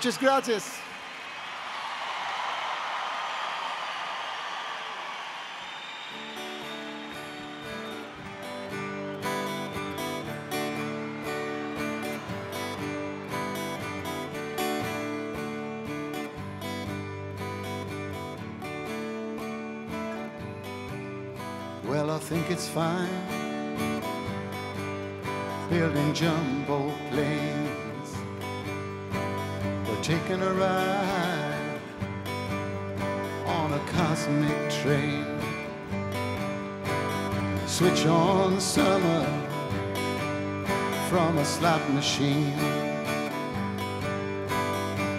Muchas gracias. Well, I think it's fine building jumbo planes taking a ride on a cosmic train. Switch on summer from a slot machine.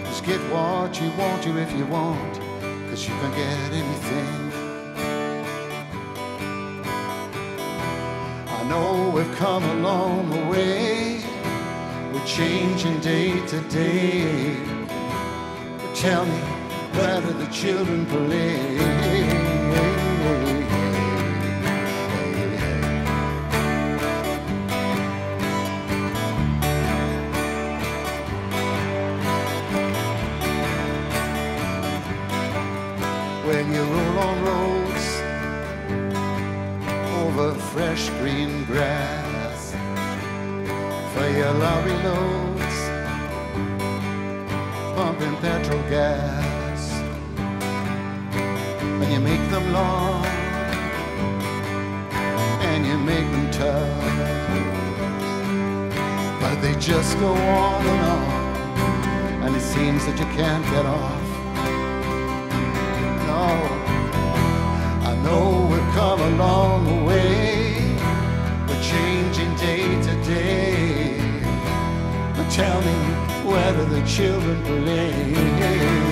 Just get what you want to if you want, cause you can get anything. I know we've come a long way. We're changing day to day tell me where do the children play? the children play.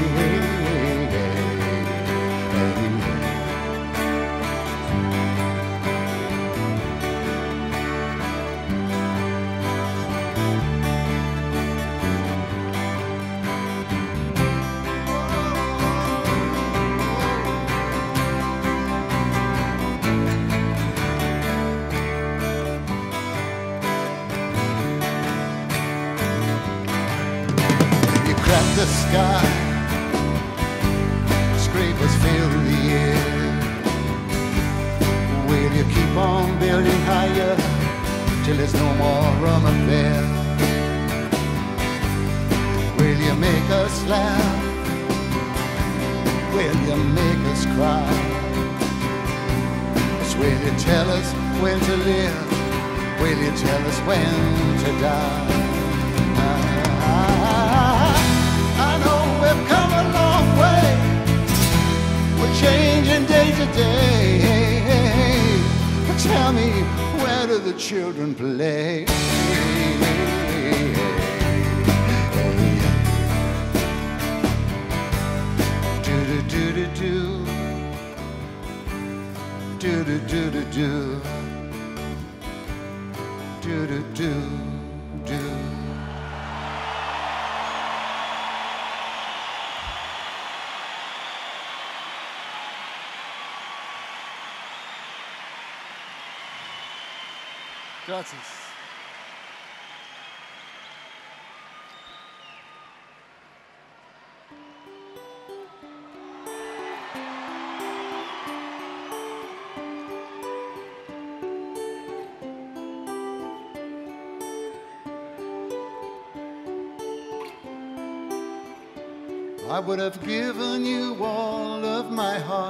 I would have given you all of my heart.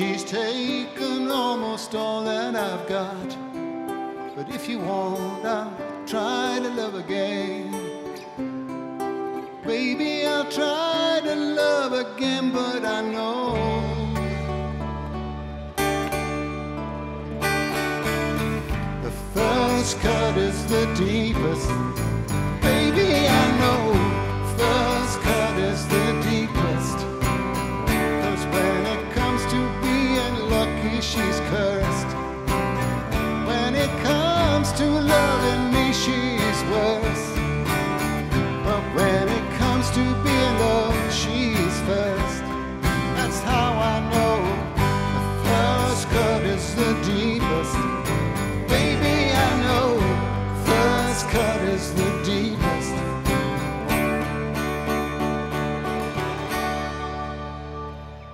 She's taken almost all that I've got. But if you want, I'll try to love again. Baby, I'll try to love again, but I know. The first cut is the deepest.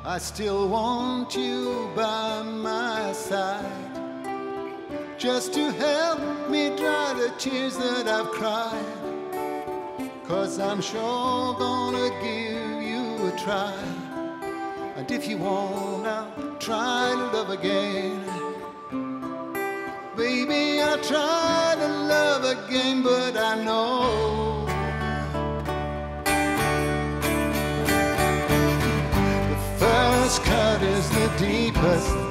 I still want you by my side, just to help me dry the tears that I've cried. Cause I'm sure gonna give you a try. And if you wanna try to love again, baby, I'll try to love again, but I know. because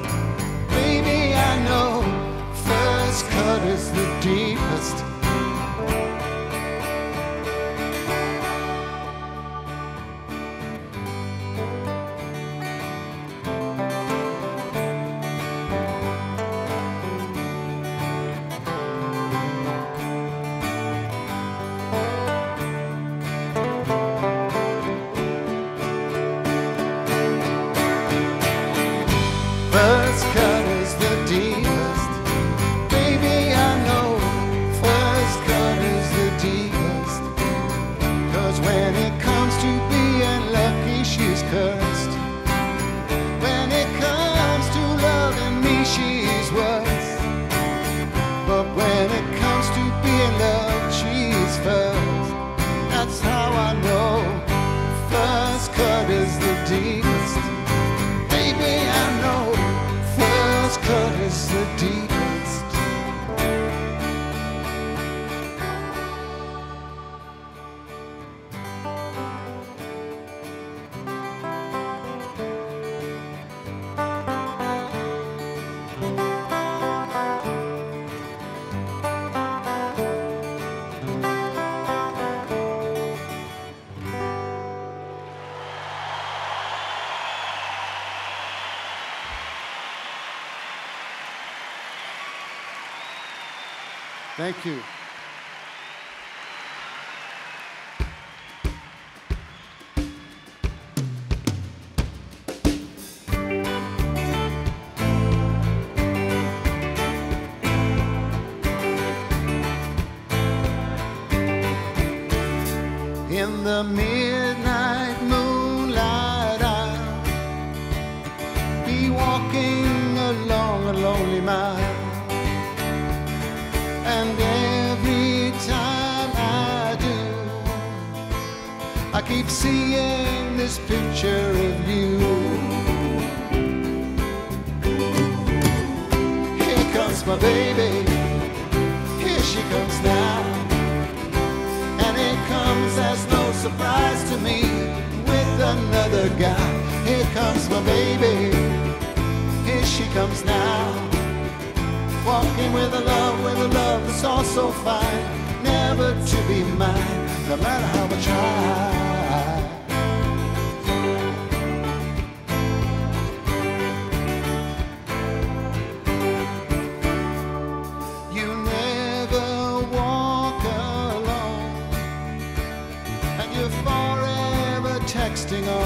Thank you.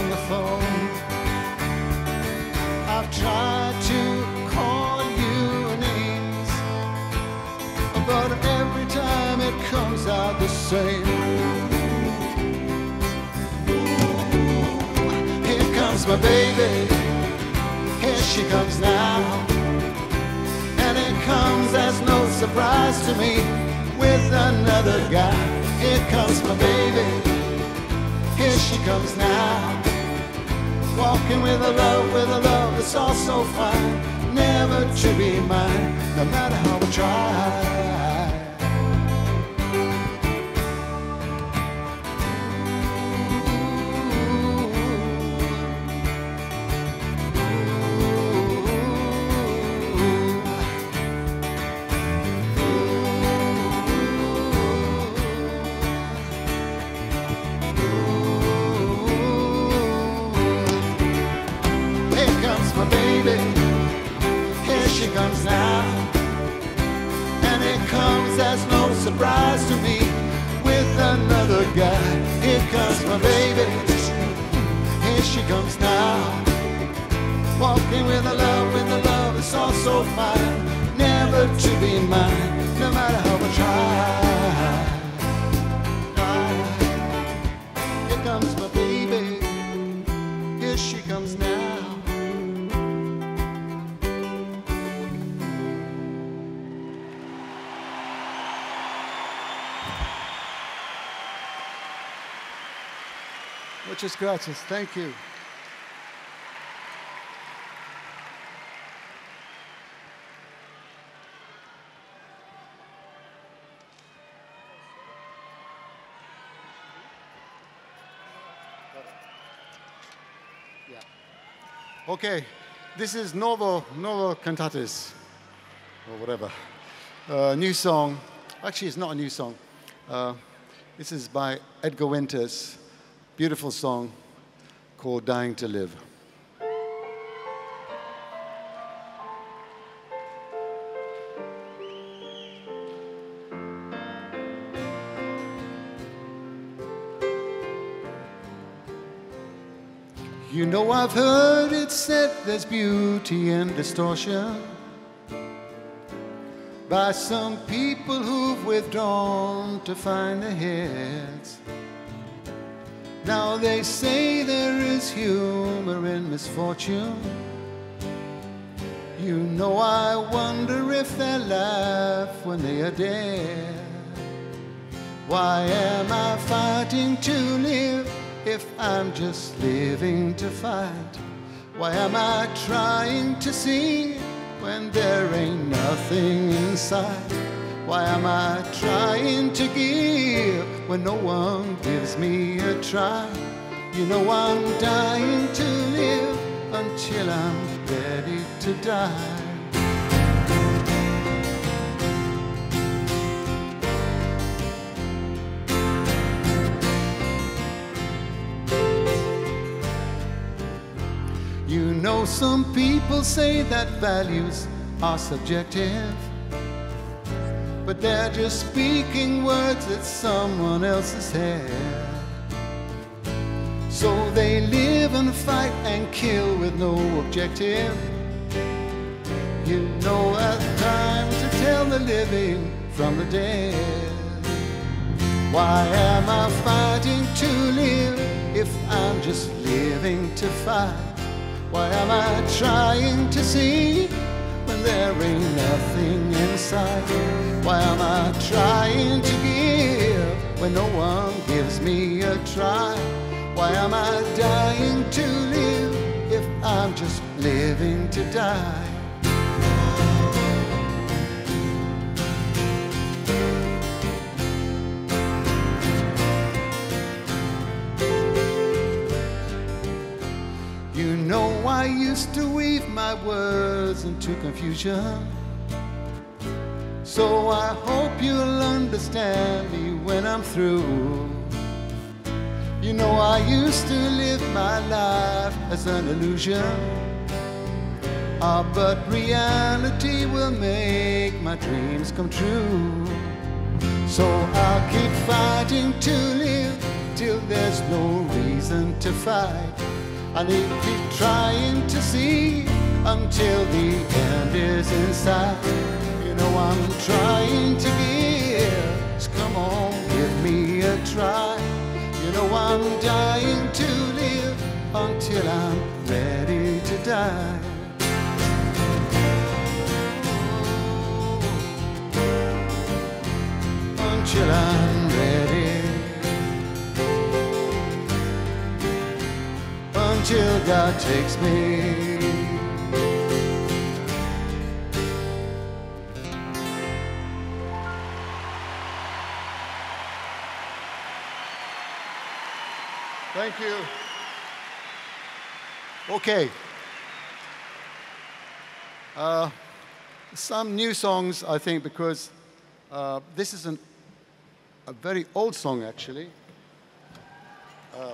The phone. I've tried to call you names, but every time it comes out the same. Here comes my baby, here she comes now. And it comes as no surprise to me with another guy. Here comes my baby. Here she comes now. Walking with a love, with a love that's all so fine. Never to be mine, no matter how I try. Muchas gracias. Thank you. Okay, this is Novo, Novo Cantates, or whatever. Uh, new song. Actually, it's not a new song. Uh, this is by Edgar Winters. Beautiful song called Dying to Live. You know, I've heard it said there's beauty in distortion by some people who've withdrawn to find their heads. Now they say there is humor in misfortune. You know, I wonder if they laugh when they are dead. Why am I fighting to live if I'm just living to fight? Why am I trying to see when there ain't nothing inside? Why am I trying to give when no one gives me a try? You know I'm dying to live until I'm ready to die. You know, some people say that values are subjective. But they're just speaking words that someone else has had. So they live and fight and kill with no objective. You know, it's time to tell the living from the dead. Why am I fighting to live if I'm just living to fight? Why am I trying to see there ain't nothing inside? Why am I trying to give when no one gives me a try? Why am I dying to live if I'm just living to die? I used to weave my words into confusion. So I hope you'll understand me when I'm through. You know I used to live my life as an illusion. Ah, but reality will make my dreams come true. So I'll keep fighting to live till there's no reason to fight. I to keep trying to see until the end is in sight. You know I'm trying to give. So come on, give me a try. You know I'm dying to live until I'm ready to die. Until I'm ready. Until God takes me. Thank you. Okay. Uh, some new songs, I think, because uh, this is an, a very old song, actually. Uh,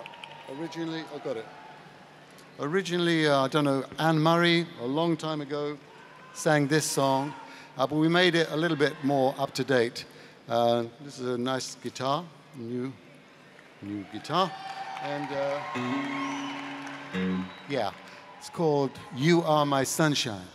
originally, I got it. Originally, uh, I don't know, Anne Murray, a long time ago, sang this song, uh, but we made it a little bit more up to date. Uh, this is a nice guitar, new, new guitar, and uh, yeah, it's called "You Are My Sunshine."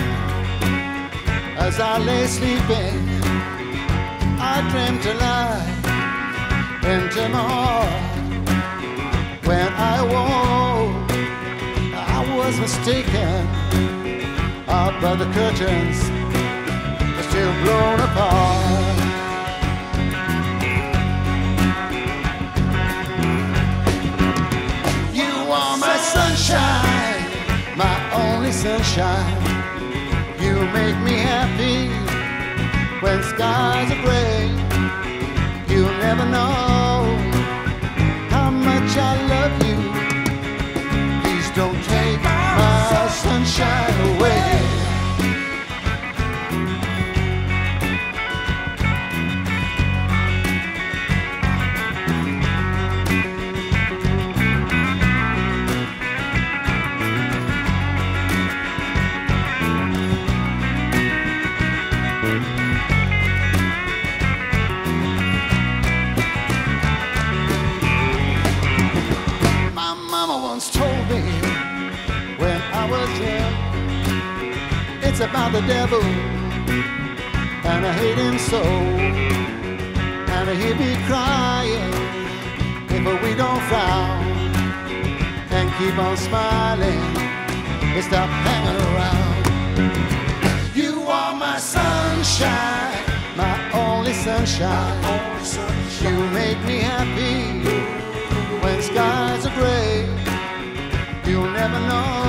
as I lay sleeping, I dreamt a lie into my. When I woke, I was mistaken. Ah, but the curtains still blown apart. You are my sunshine, my only sunshine. Make me happy when skies are gray. You'll never know how much I love you. Please don't take my sunshine away. About the devil, and I hate him so. And he'll be crying if we don't frown and keep on smiling and stop hanging around. You are my sunshine, my only sunshine. You make me happy when skies are gray. You'll never know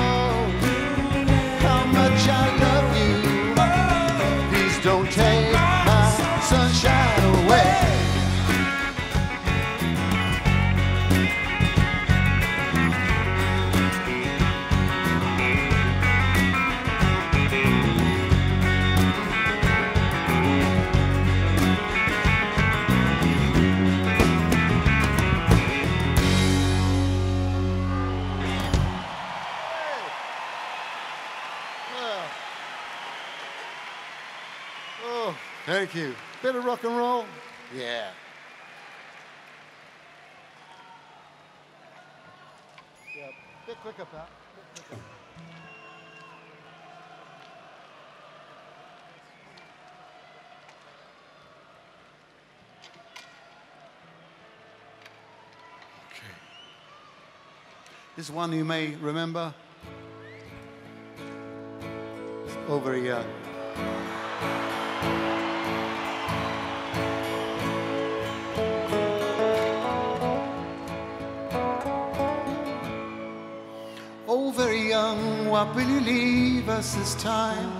you. Bit of rock and roll? Yeah. Yeah, bit quicker, pal. Bit. Okay. This one you may remember. It's over here. What will you leave us this time?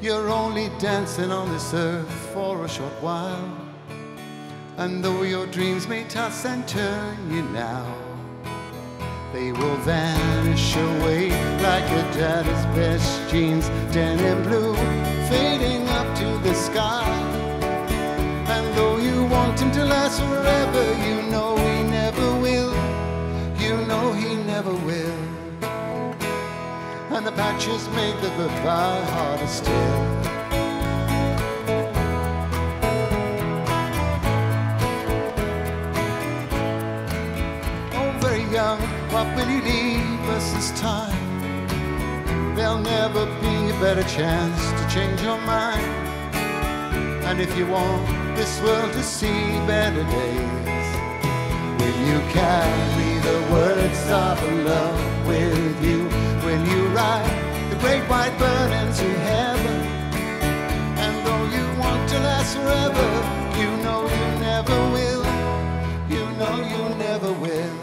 You're only dancing on this earth for a short while. And though your dreams may toss and turn you now, they will vanish away like your daddy's best jeans, denim blue, fading up to the sky. And though you want him to last forever, you know he never will. You know he never will. The patches make the goodbye harder still. Oh, very young, what will you leave us this time? There'll never be a better chance to change your mind. And if you want this world to see better days, will you carry the words of love with you? Will you ride the great white bird into heaven? And though you want to last forever, you know you never will. You know you never will.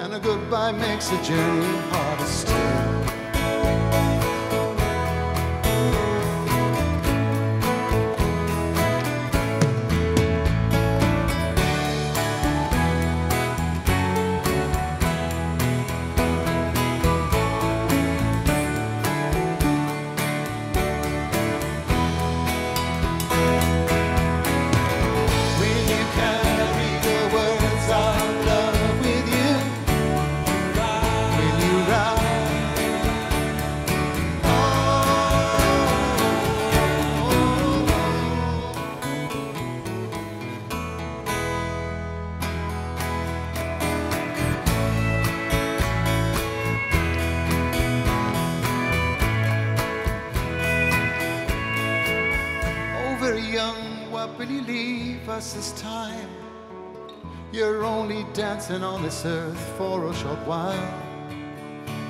And a goodbye makes the journey harder still. On this earth for a short while.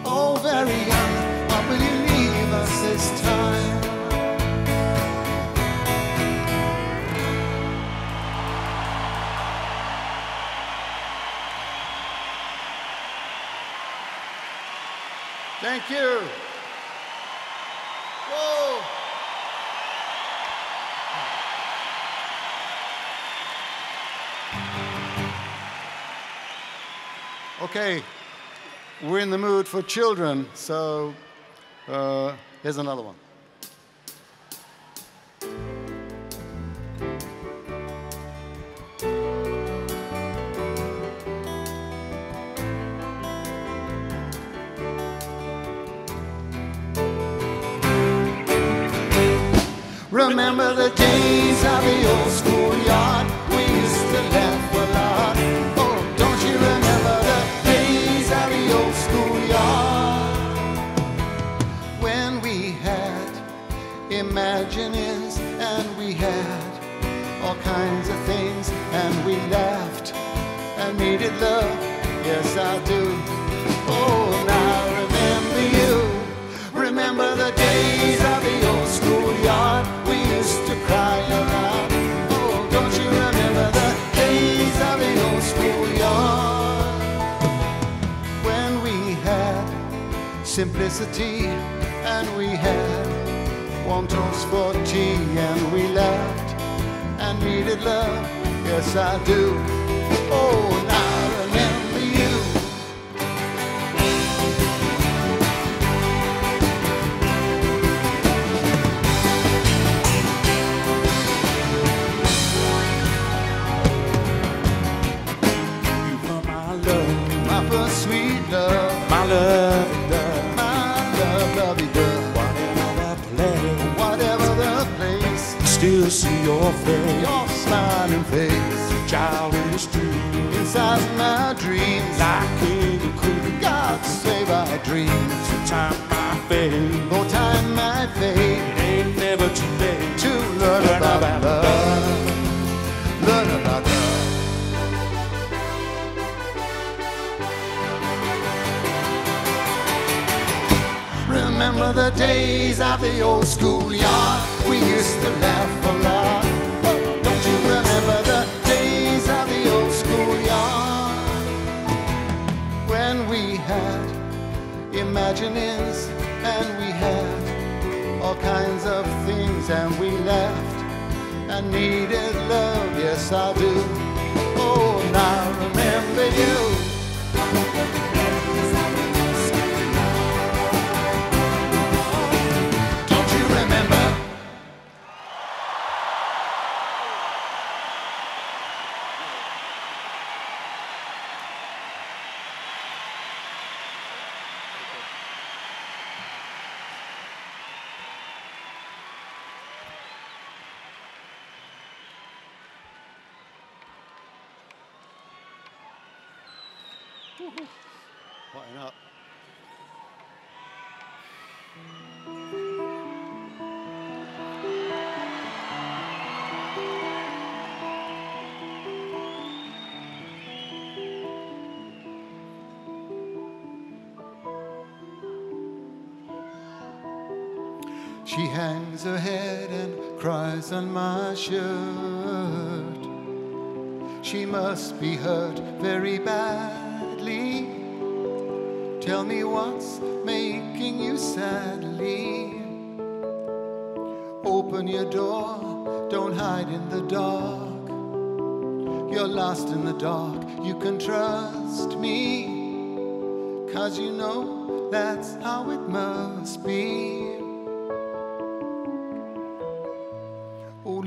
Oh, very young, what will you leave us this time? Thank you. Okay, we're in the mood for children, so uh, here's another one. She hangs her head and cries on my shirt. She must be hurt very badly. Tell me what's making you sadly. Open your door, don't hide in the dark. You're lost in the dark, you can trust me. Cause you know that's how it must be.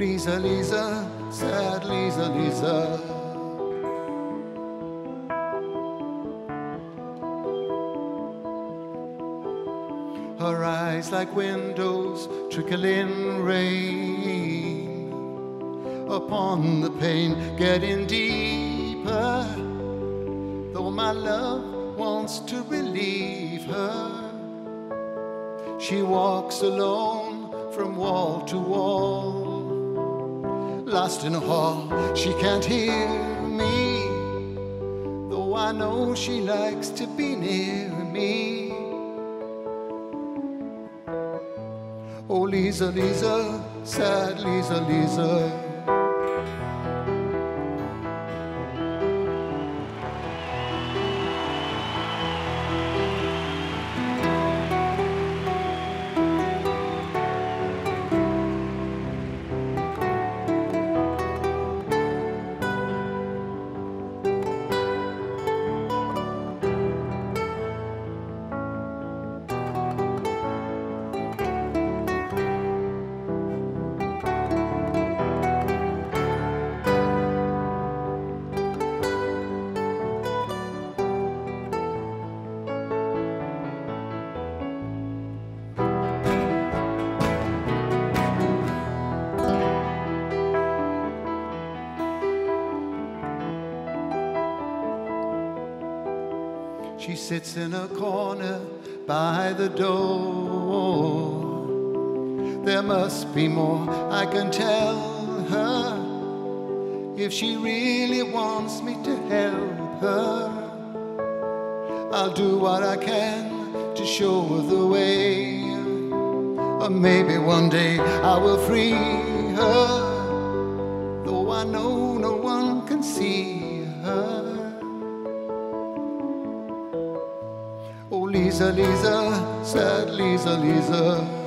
Lisa, Lisa, sad Lisa, Lisa. Her eyes like windows trickling rain upon the pane, getting deeper. Though my love wants to relieve her, she walks alone from wall to wall. In a hall, she can't hear me. Though I know she likes to be near me. Oh, Lisa, Lisa, sad Lisa, Lisa. In a corner by the door. There must be more I can tell her if she really wants me to help her. I'll do what I can to show her the way. Or maybe one day I will free her, Lisa, Lisa, sad Lisa, Lisa,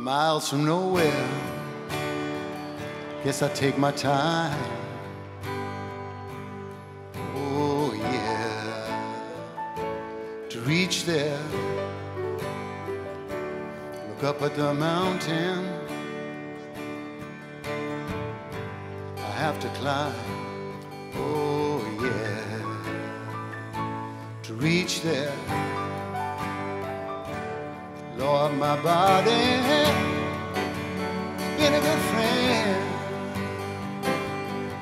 miles from nowhere. Guess I take my time. Oh, yeah. To reach there, look up at the mountain. I have to climb. Oh, yeah. To reach there. Lord, my body's been a good friend,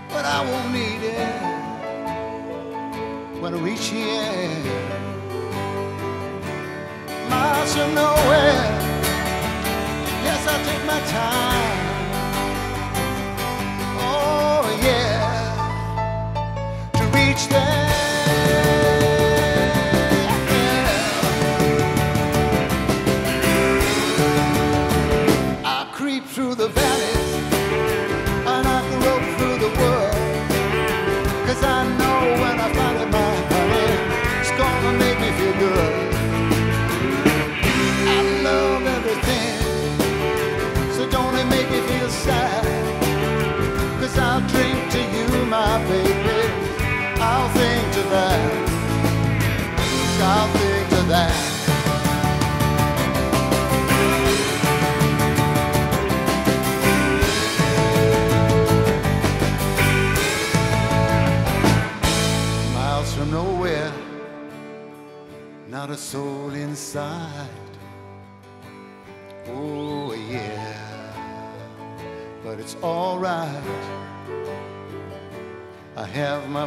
but I won't need it when I reach the end. Miles from nowhere, yes, I'll take my time. Me feel sad. Cause I'll drink to you, my baby. I'll think to that. I'll think to that. Miles from nowhere, not a soul inside.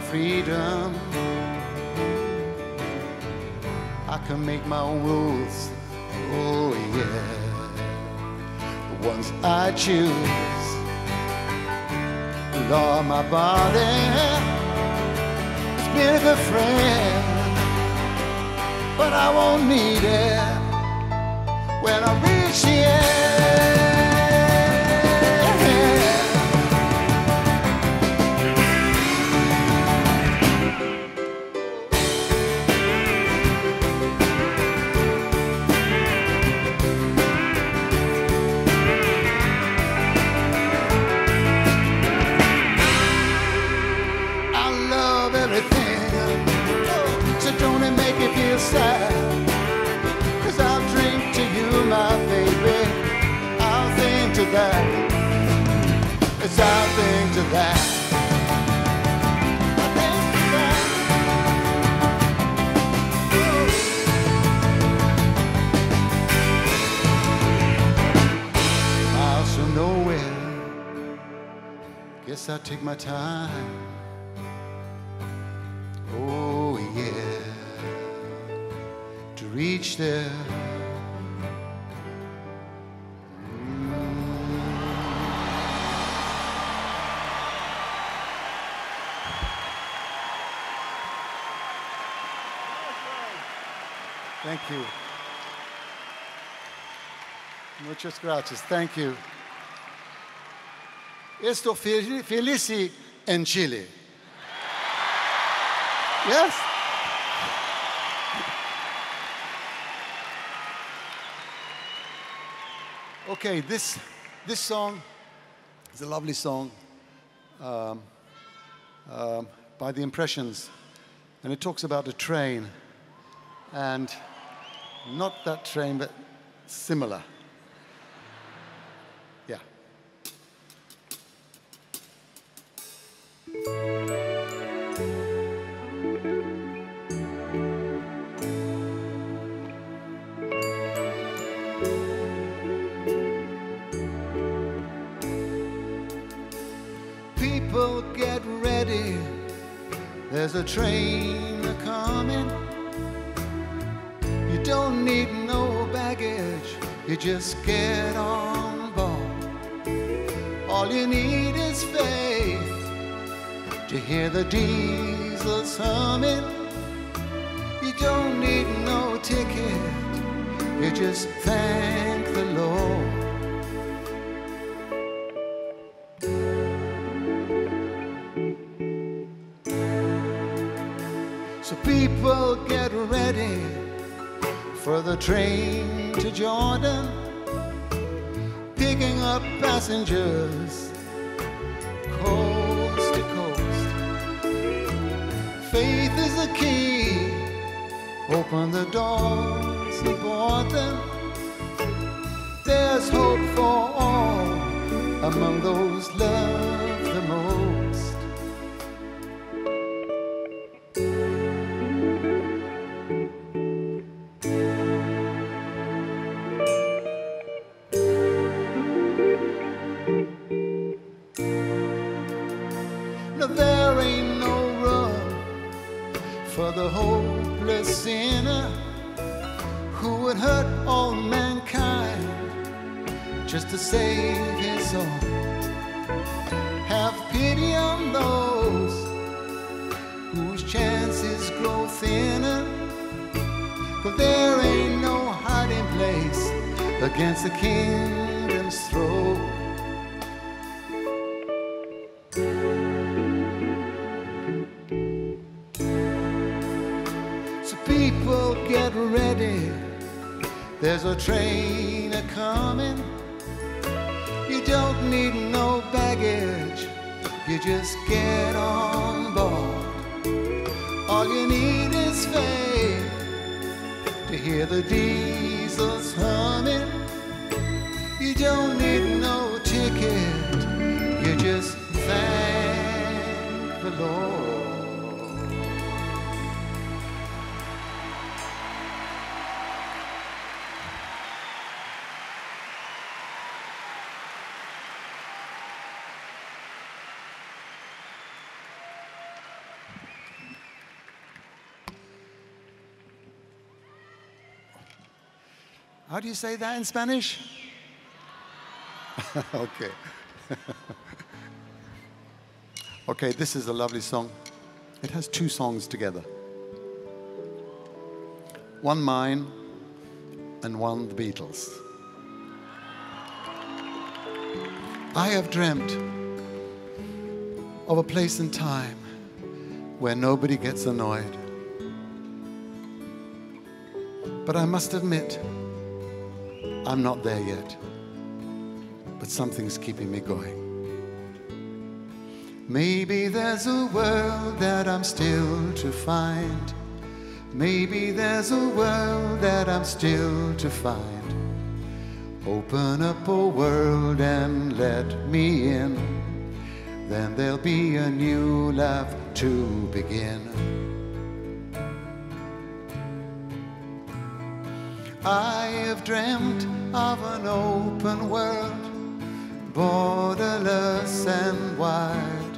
Freedom. I can make my own rules. Oh, yeah, the ones I choose. Lord, my body has been a good friend but I won't need it when I reach the end. It's our to that. Miles from nowhere. Guess I'll take my time. Oh, yeah. To reach there. You. Muchas gracias. Thank you. Esto felici en Chile. Yes? Okay, this, this song is a lovely song um, um, by the Impressions, and it talks about a train. And not that train, but similar. Yeah. People get ready. There's a train coming. Don't need no baggage, you just get on board. All you need is faith to hear the diesels humming. You don't need no ticket, you just thank the Lord. For the train to Jordan, picking up passengers coast to coast. Faith is the key. Open the doors and board them. There's hope for all among those loved against the kingdom's throne. So people get ready. There's a train a coming. You don't need no baggage. You just get on board. All you need is faith to hear the diesels don't need no ticket. You just thank the Lord. How do you say that in Spanish? okay. okay, this is a lovely song. It has two songs together one mine and one the Beatles. I have dreamt of a place and time where nobody gets annoyed. But I must admit, I'm not there yet, but something's keeping me going. Maybe there's a world that I'm still to find. Maybe there's a world that I'm still to find. Open up a world and let me in. Then there'll be a new life to begin. I have dreamt of an open world, borderless and wide,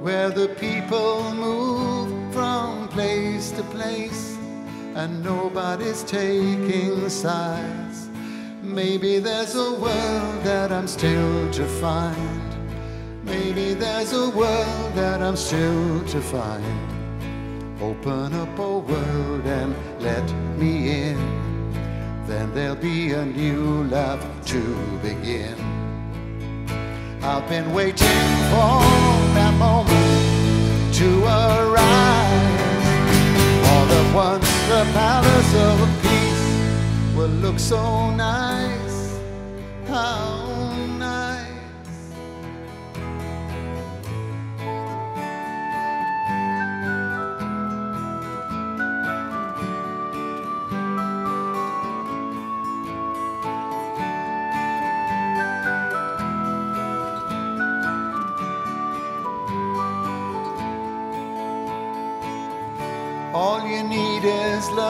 where the people move from place to place and nobody's taking sides. Maybe there's a world that I'm still to find. Maybe there's a world that I'm still to find. Open up a world and let me in. Then there'll be a new life to begin. I've been waiting for that moment to arise. All at once, the palace of peace will look so nice. How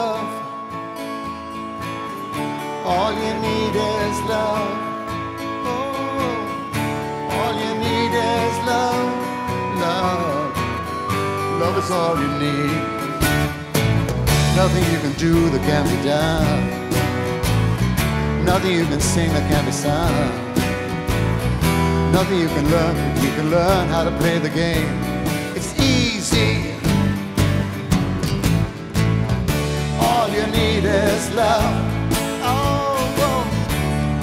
love. All you need is love. Oh, all you need is love. Love. Love is all you need. Nothing you can do that can be done. Nothing you can sing that can be sung. Nothing you can learn. You can learn how to play the game. It's easy. You need is love. Oh, oh.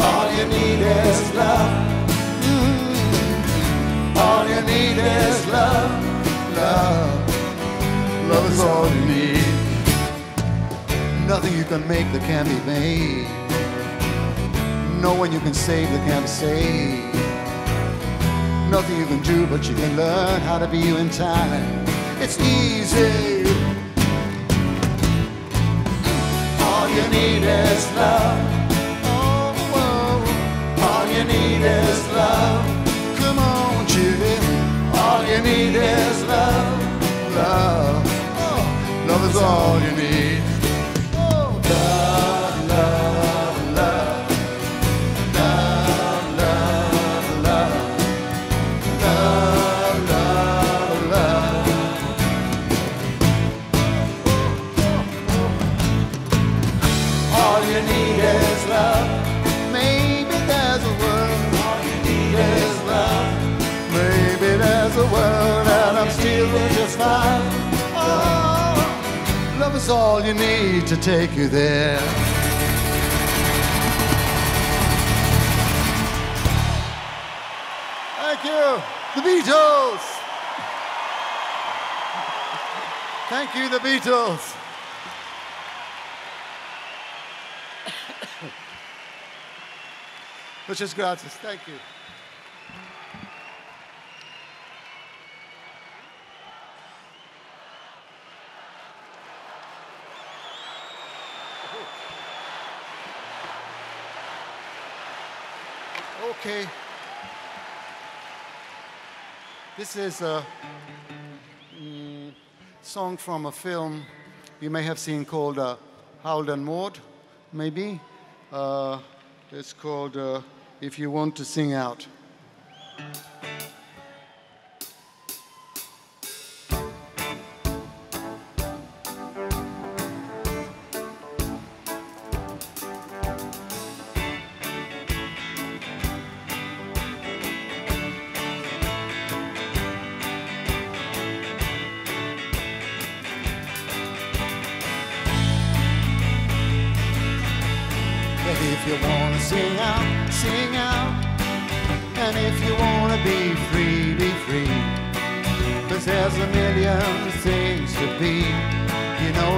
all you need is love. Mm. All you need is love. Love. Love is all you need. Nothing you can make that can be made. No one you can save that can be saved. Nothing you can do, but you can learn how to be you in time. It's easy. You need is love. Oh, oh. All you need is love. Come on, Judy. All you need is love. Love. Oh, love is all you need. Oh, love, All you need to take you there. Thank you, the Beatles. Thank you, the Beatles. Muchas gracias. Thank you. Okay. This is a mm, song from a film you may have seen called uh, and Maude, maybe. Uh, it's called uh, If You Want to Sing Out.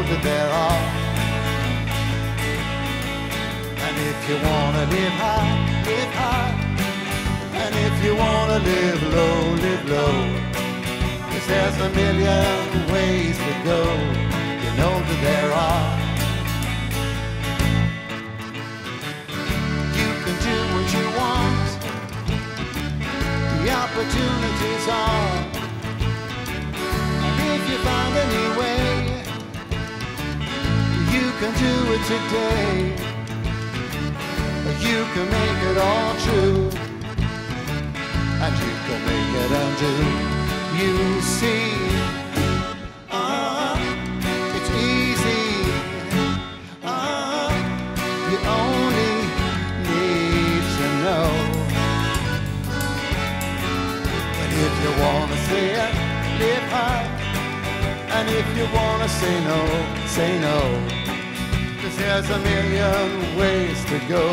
That there are. And if you wanna live high, live high. And if you wanna live low, live low. Cause there's a million ways to go. You know that there are. You can do what you want. The opportunities are. And if you find any way, can do it today. You can make it all true. And you can make it undo. You see. ah, it's easy. You only need to know. If you wanna say it, live high. And if you wanna say no, say no. There's a million ways to go.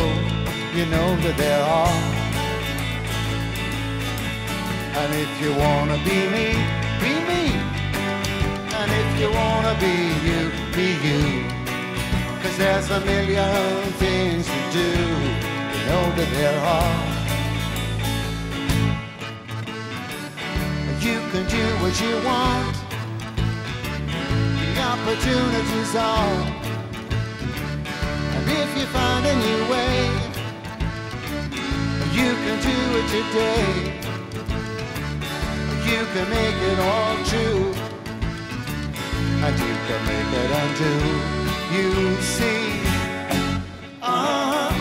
You know that there are. And if you wanna be me, be me. And if you wanna be you, be you. Cause there's a million things to do. You know that there are. And you can do what you want. The opportunities are if you find a new way. You can do it today. You can make it all true. And you can make it undo. You see. Uh,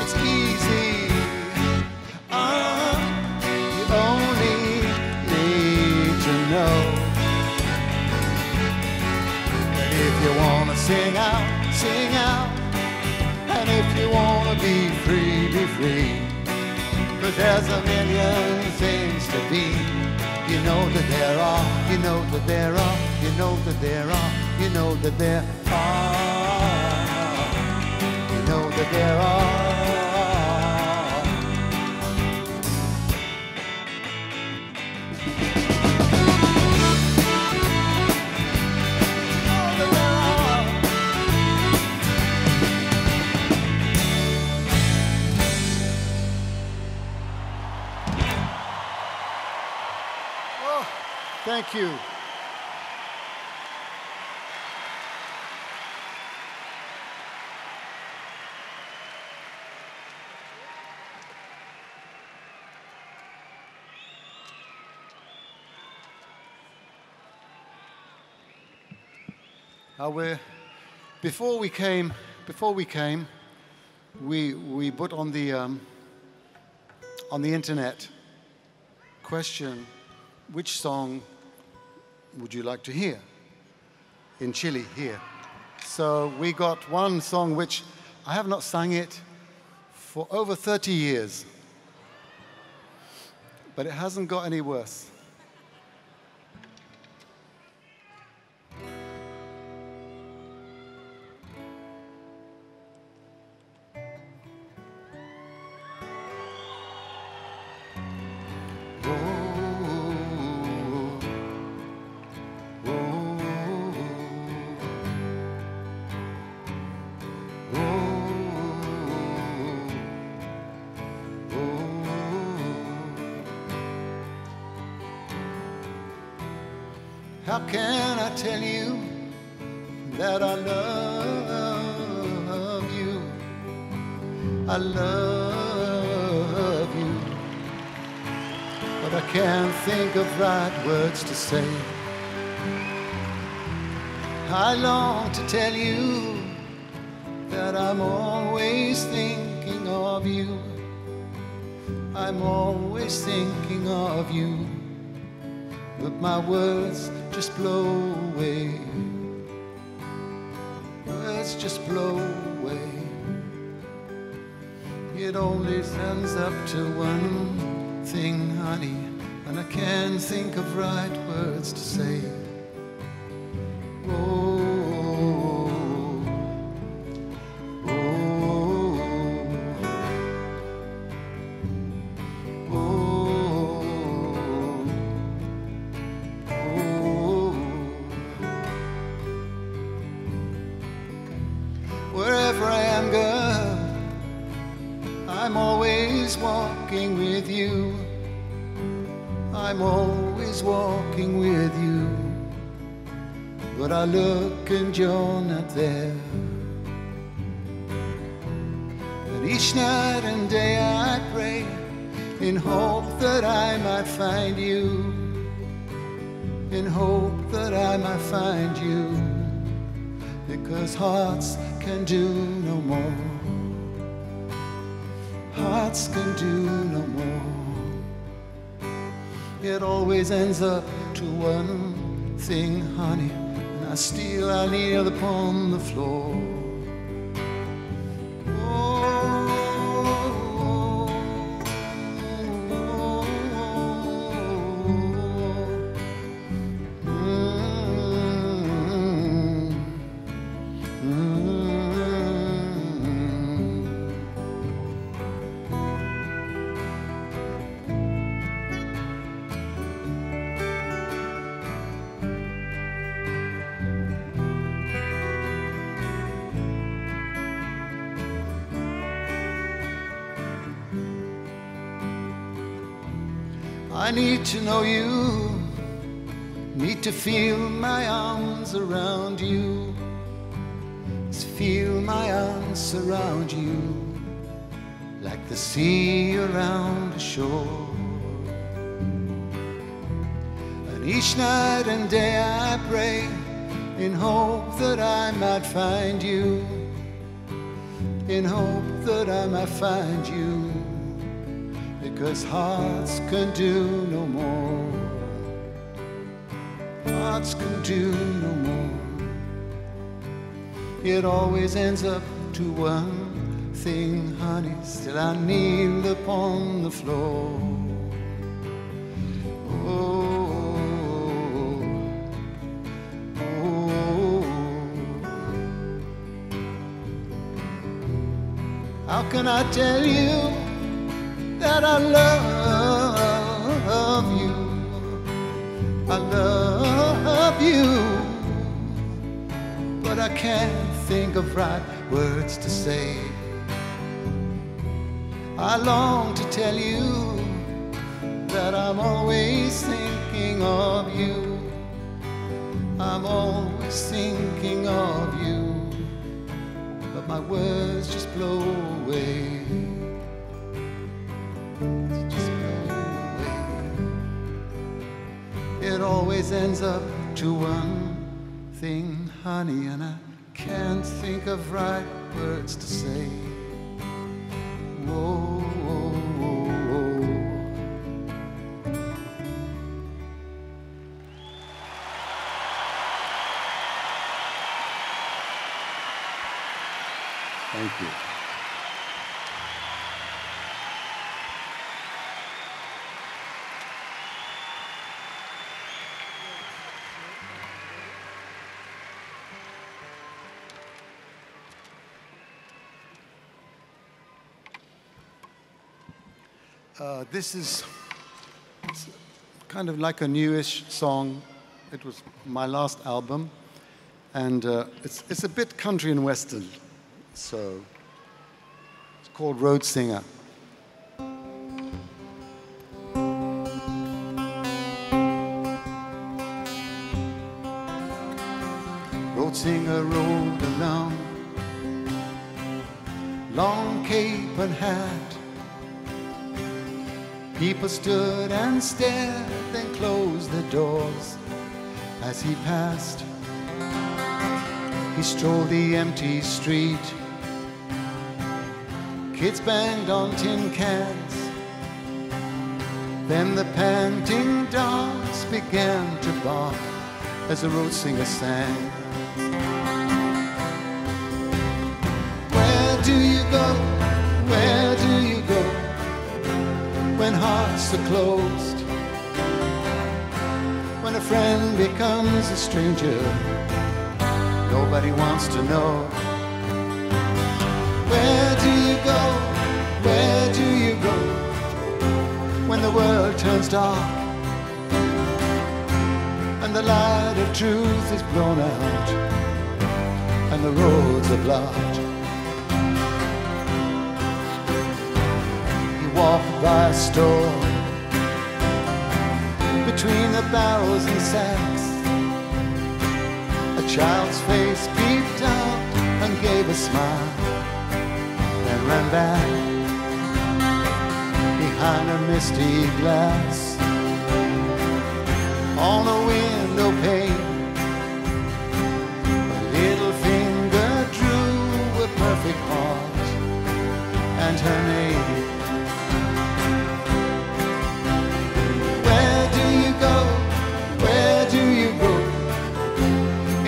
it's easy. Uh, you only need to know. But if you wanna sing out, sing out. And if you wanna be free, be free. Cause there's a million things to be. You know that there are, you know that there are, you know that there are, you know that there are. You know that there are. Thank you. Uh, before we came, before we came, we we put on the um, on the internet question, which song would you like to hear in Chile here? So we got one song which I have not sung it for over 30 years, but it hasn't got any worse. Say. I long to tell you that I'm always thinking of you. I'm always thinking of you but my words just blow away. Words just blow away. It only ends up to one thing, honey, and I can't think of right words to say. Up to one thing honey and I still I kneel upon the floor I need to know you, need to feel my arms around you, feel my arms surround you. Like the sea around the shore. And each night and day I pray in hope that I might find you, in hope that I might find you because hearts can do no more. Hearts can do no more. It always ends up to one thing, honey. Still, I kneel upon the floor. Oh, oh. oh. How can I tell you that I love you? I love you, but I can't think of right words to say. I long to tell you that I'm always thinking of you. I'm always thinking of you, but my words just blow away. It always ends up to one thing, honey, and I can't think of right words to say. Whoa, whoa, Uh, this is kind of like a newish song. It was my last album, and uh, it's, it's a bit country and western. So it's called Road Singer. Then the panting dogs began to bark as the road singer sang. Where do you go? Where do you go? when hearts are closed. When a friend becomes a stranger, nobody wants to know. When the world turns dark and the light of truth is blown out and the roads are blocked. You walk by a between the barrels and sacks. A child's face peeped out and gave a smile, then ran back behind a misty glass. On a window pane, a little finger drew a perfect heart and her name. Where do you go? Where do you go?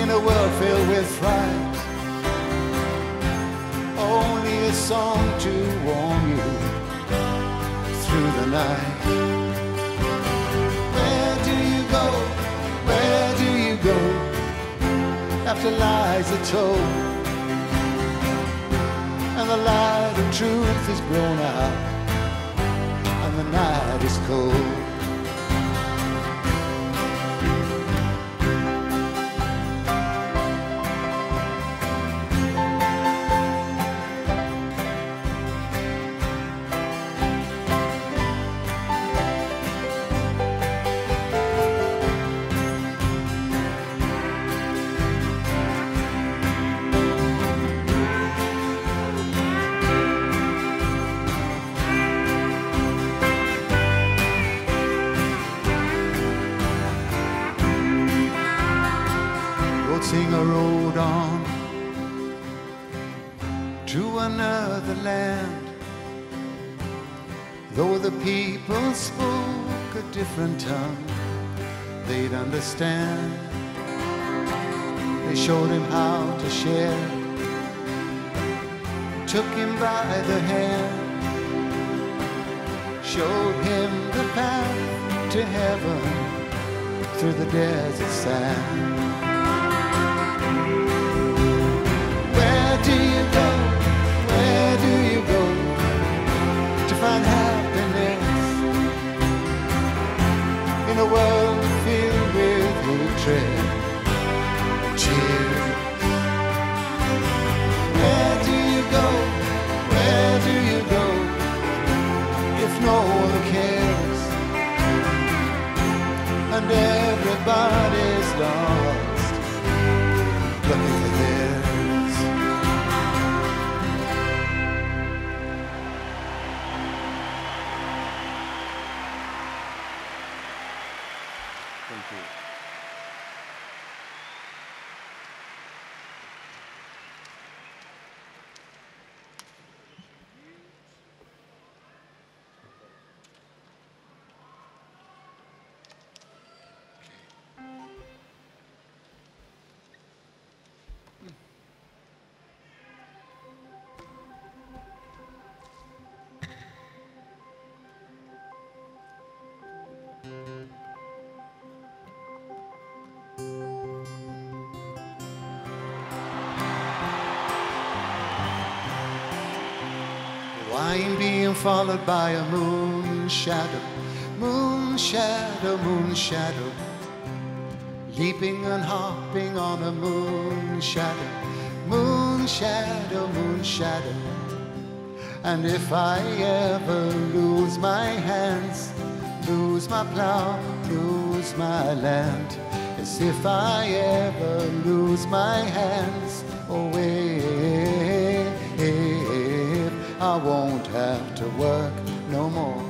In a world filled with fright. Only a song to warm you the night. Where do you go? Where do you go? After lies are told and the light of truth is blown out and the night is cold. how to share. Took him by the hand, showed him the path to heaven through the desert sand. No one cares and everybody's lost looking for theirs? Followed by a moon shadow, moon shadow, moon shadow. Leaping and hopping on a moon shadow, moon shadow, moon shadow. And if I ever lose my hands, lose my plow, lose my land, as if I ever lose my hands, oh, if I won't have to work no more.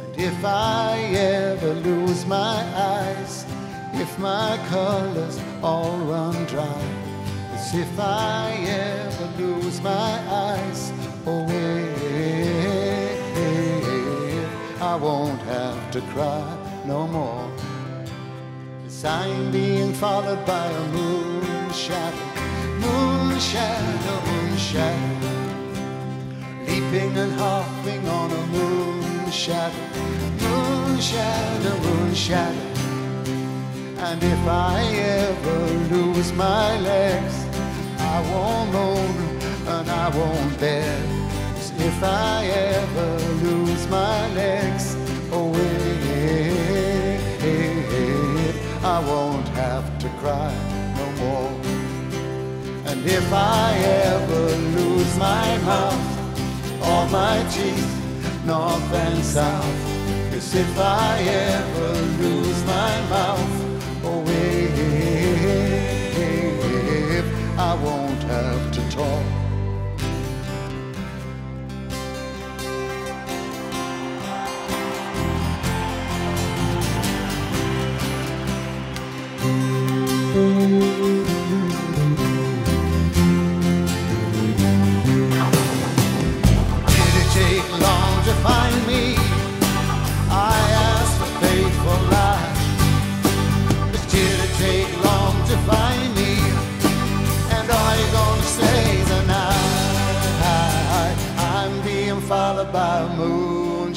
And if I ever lose my eyes, if my colors all run dry, as if I ever lose my eyes, oh, if I won't have to cry no more. As I'm being followed by a moon shadow, moon shadow, moon shadow leaping and hopping on a moon shadow, moon shadow, moon shadow. And if I ever lose my legs, I won't moan and I won't beg. if I ever lose my legs, oh, if I won't have to cry no more. And if I ever lose my mouth, all my teeth, north and south. Cause if I ever lose my mouth, oh,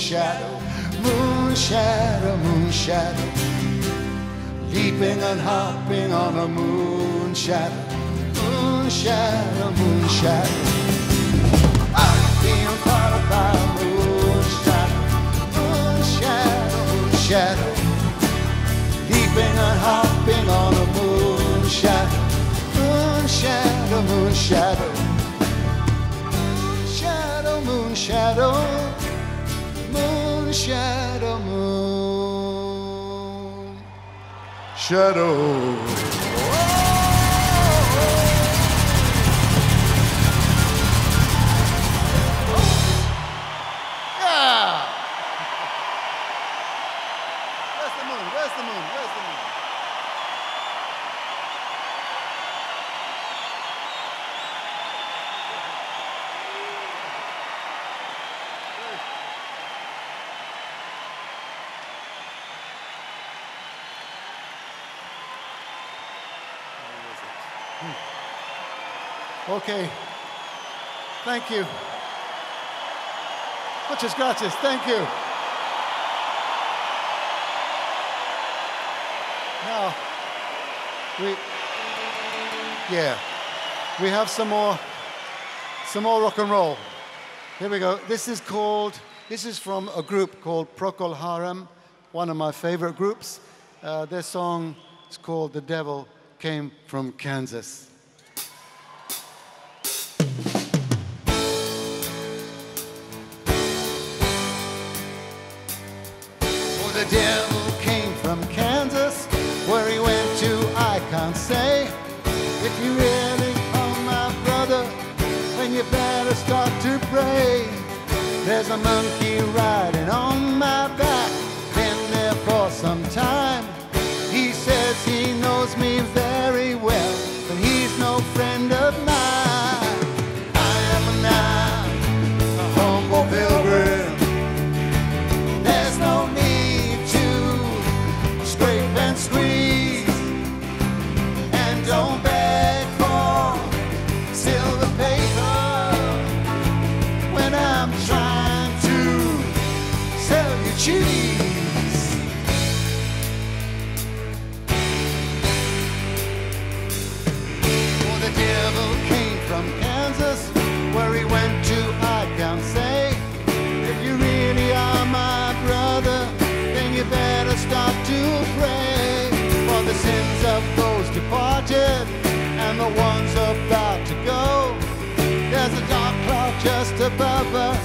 shadow, moon shadow, moon shadow. Leaping and hopping on a moon shadow, moon shadow, moon shadow. I'm being followed by a moon shadow, moon shadow, moon shadow. Leaping and hopping on a moon shadow, moon shadow, moon shadow. Shadow, moon shadow, moon shadow, moon shadow. Okay. Thank you. Muchas gracias. Thank you. Now, we, yeah, we have some more, some more rock and roll. Here we go. This is called, this is from a group called Procol Harum, one of my favorite groups. Uh, their song is called The Devil Came from Kansas. as a monkey. just above us.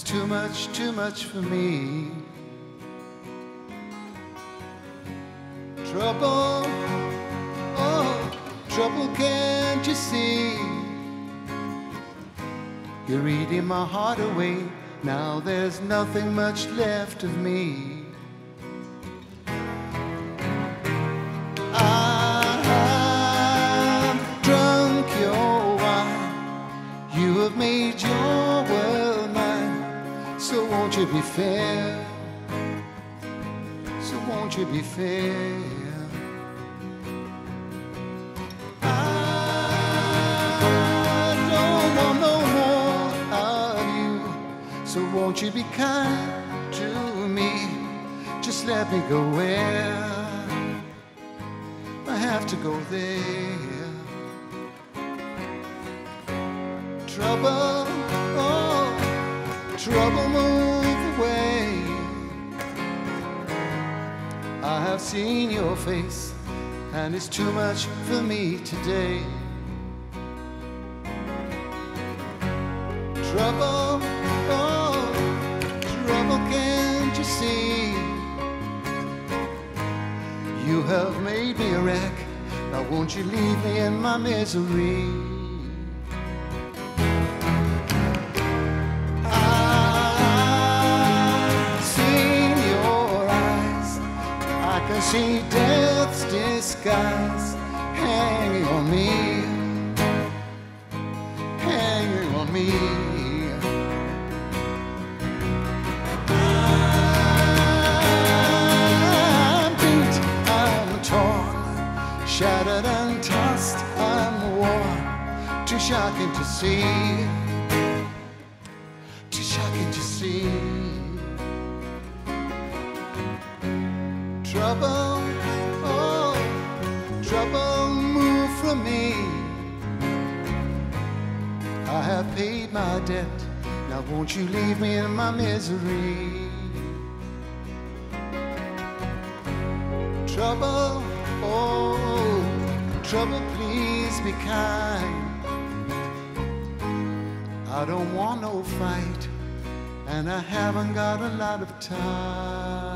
It's too much, too much for me. Trouble, oh, trouble, can't you see? You're eating my heart away. Now there's nothing much left of me. To go there. Trouble, oh, trouble move away. I have seen your face, and it's too much for me today. Won't you leave me in my misery? I've seen your eyes. I can see death's disguise hanging on me, see, too shocking to see. Trouble, oh, trouble, move from me. I have paid my debt, now won't you leave me in my misery? Don't want no fight, and I haven't got a lot of time.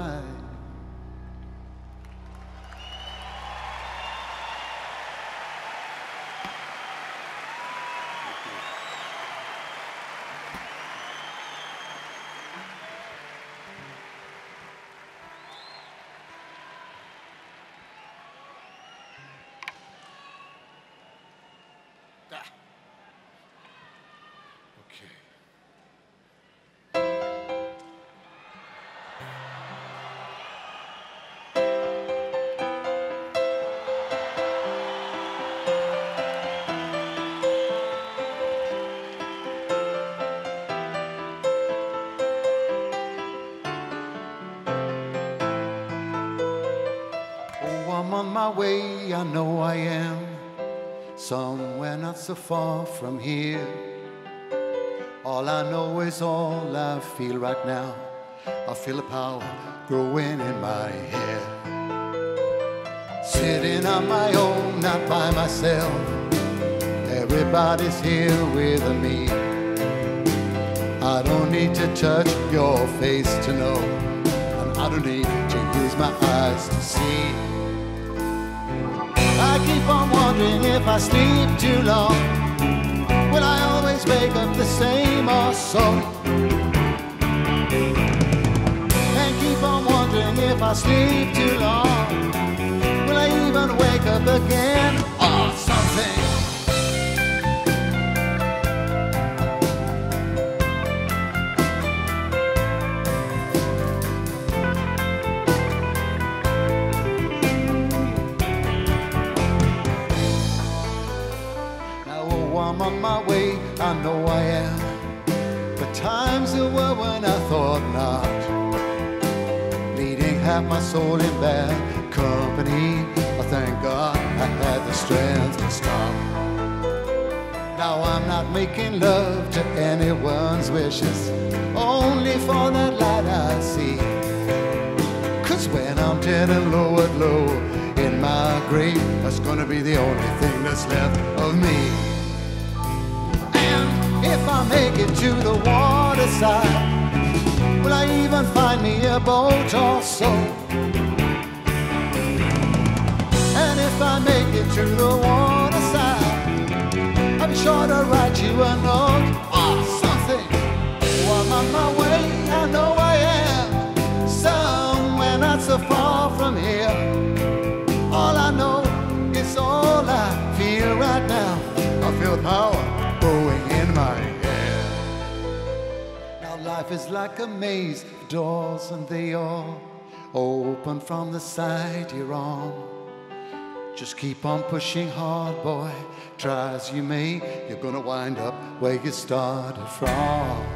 On my way, I know I am. Somewhere not so far from here. All I know is all I feel right now. I feel the power growing in my head. Sitting on my own, not by myself. Everybody's here with me. I don't need to touch your face to know, and I don't need to use my eyes to see. I keep on wondering if I sleep too long. Will I always wake up the same or so? And keep on wondering if I sleep too long. Will I even wake up again or something? On my way, I know I am. But times there were when I thought not. Bleeding half my soul in bad company. I thank God I had the strength to stop. Now I'm not making love to anyone's wishes, only for that light I see. Cause when I'm dead and lowered low in my grave, that's gonna be the only thing that's left of me. If I make it to the waterside, will I even find me a boat or so? And if I make it to the waterside, I'll be sure to write you a note or something. While my on my way, life is like a maze doors, and they all open from the side you're on. Just keep on pushing hard, boy. Try as you may, you're gonna wind up where you started from.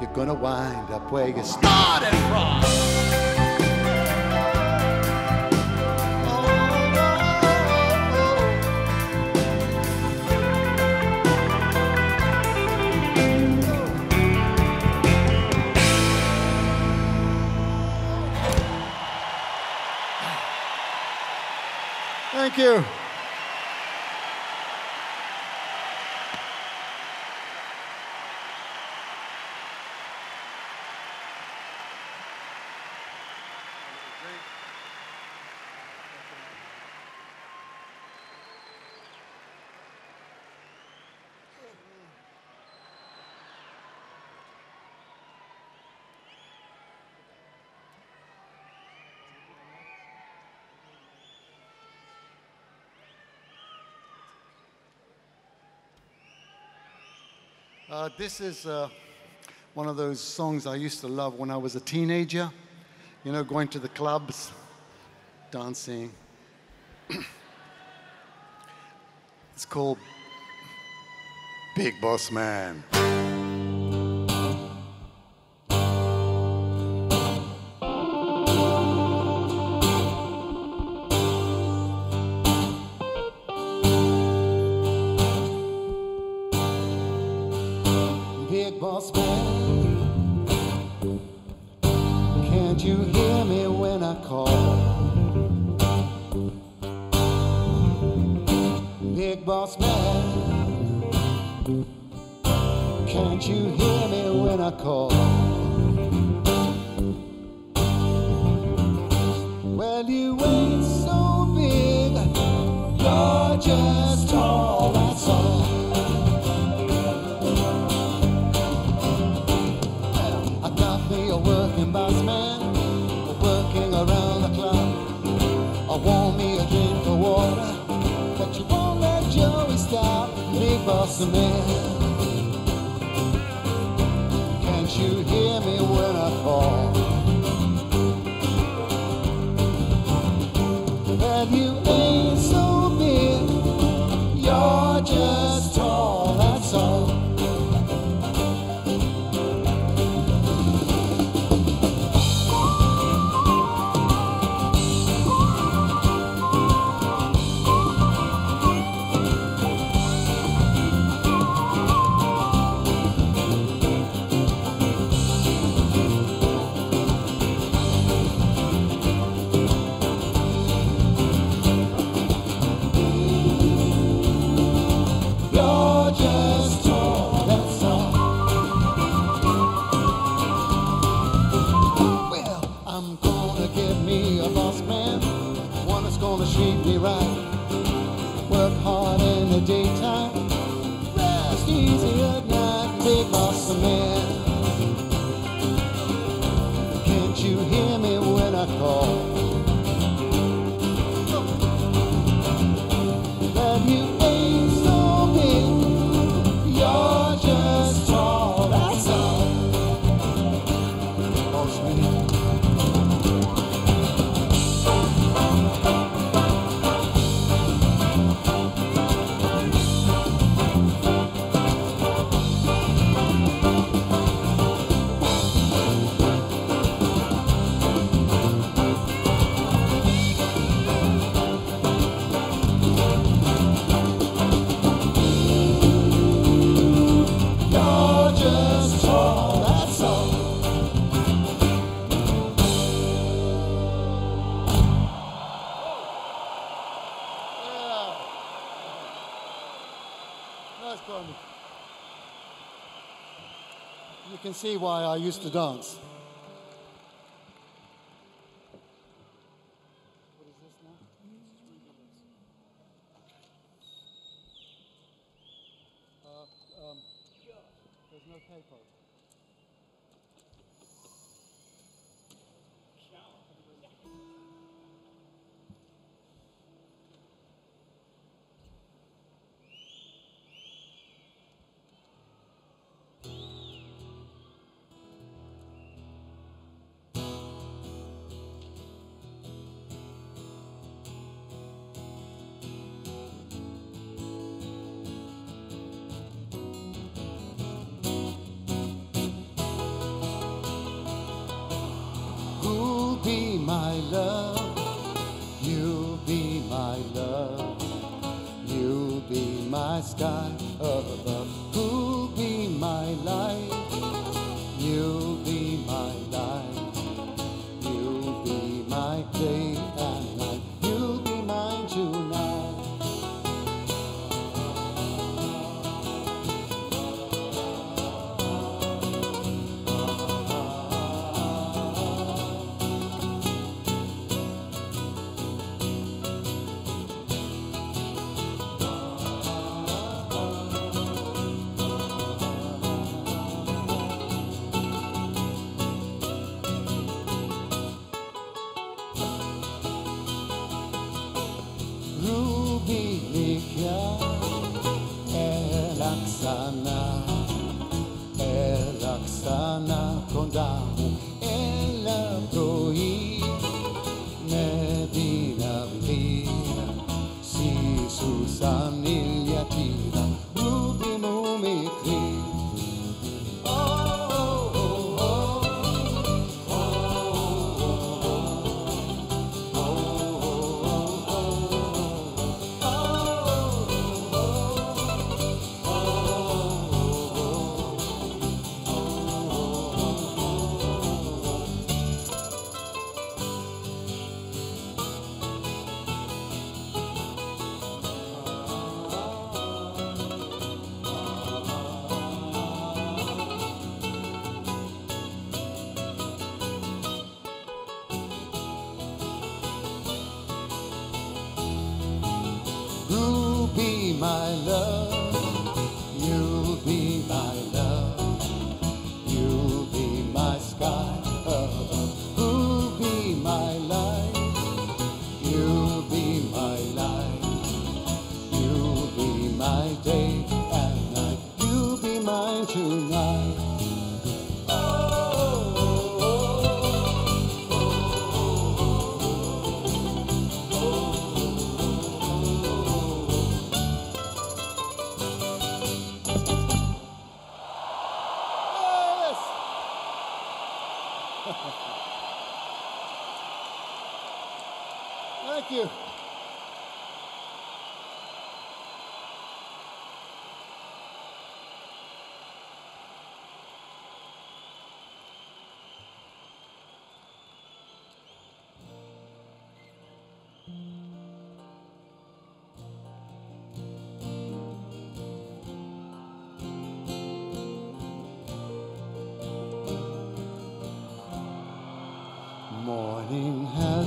You're gonna wind up where you started from. Thank you. Uh, this is uh, one of those songs I used to love when I was a teenager. You know, going to the clubs, dancing. it's called Big Boss Man. Can't you hear me when I call? Big boss man, can't you hear me when I call? Well, you ain't so big, you're just tall, that's all. Can't you hear me when I call? See why I used to dance. my love, you'll be my love, you'll be my sky above.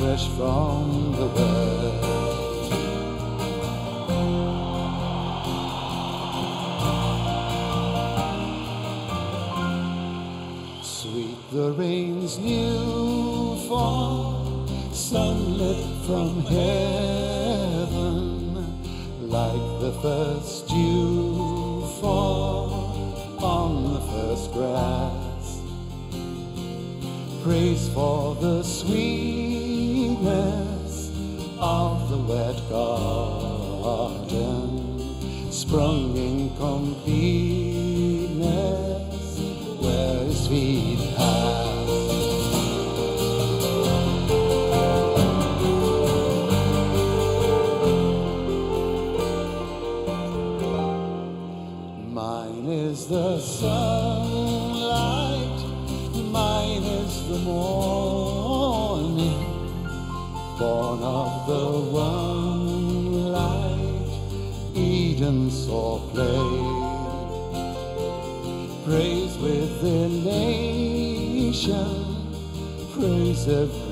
fresh from the bird. Sweet the rain's new fall, sunlit from heaven, like the first dew fall on the first grass. Praise for the sweetness of the wet garden, sprung in praise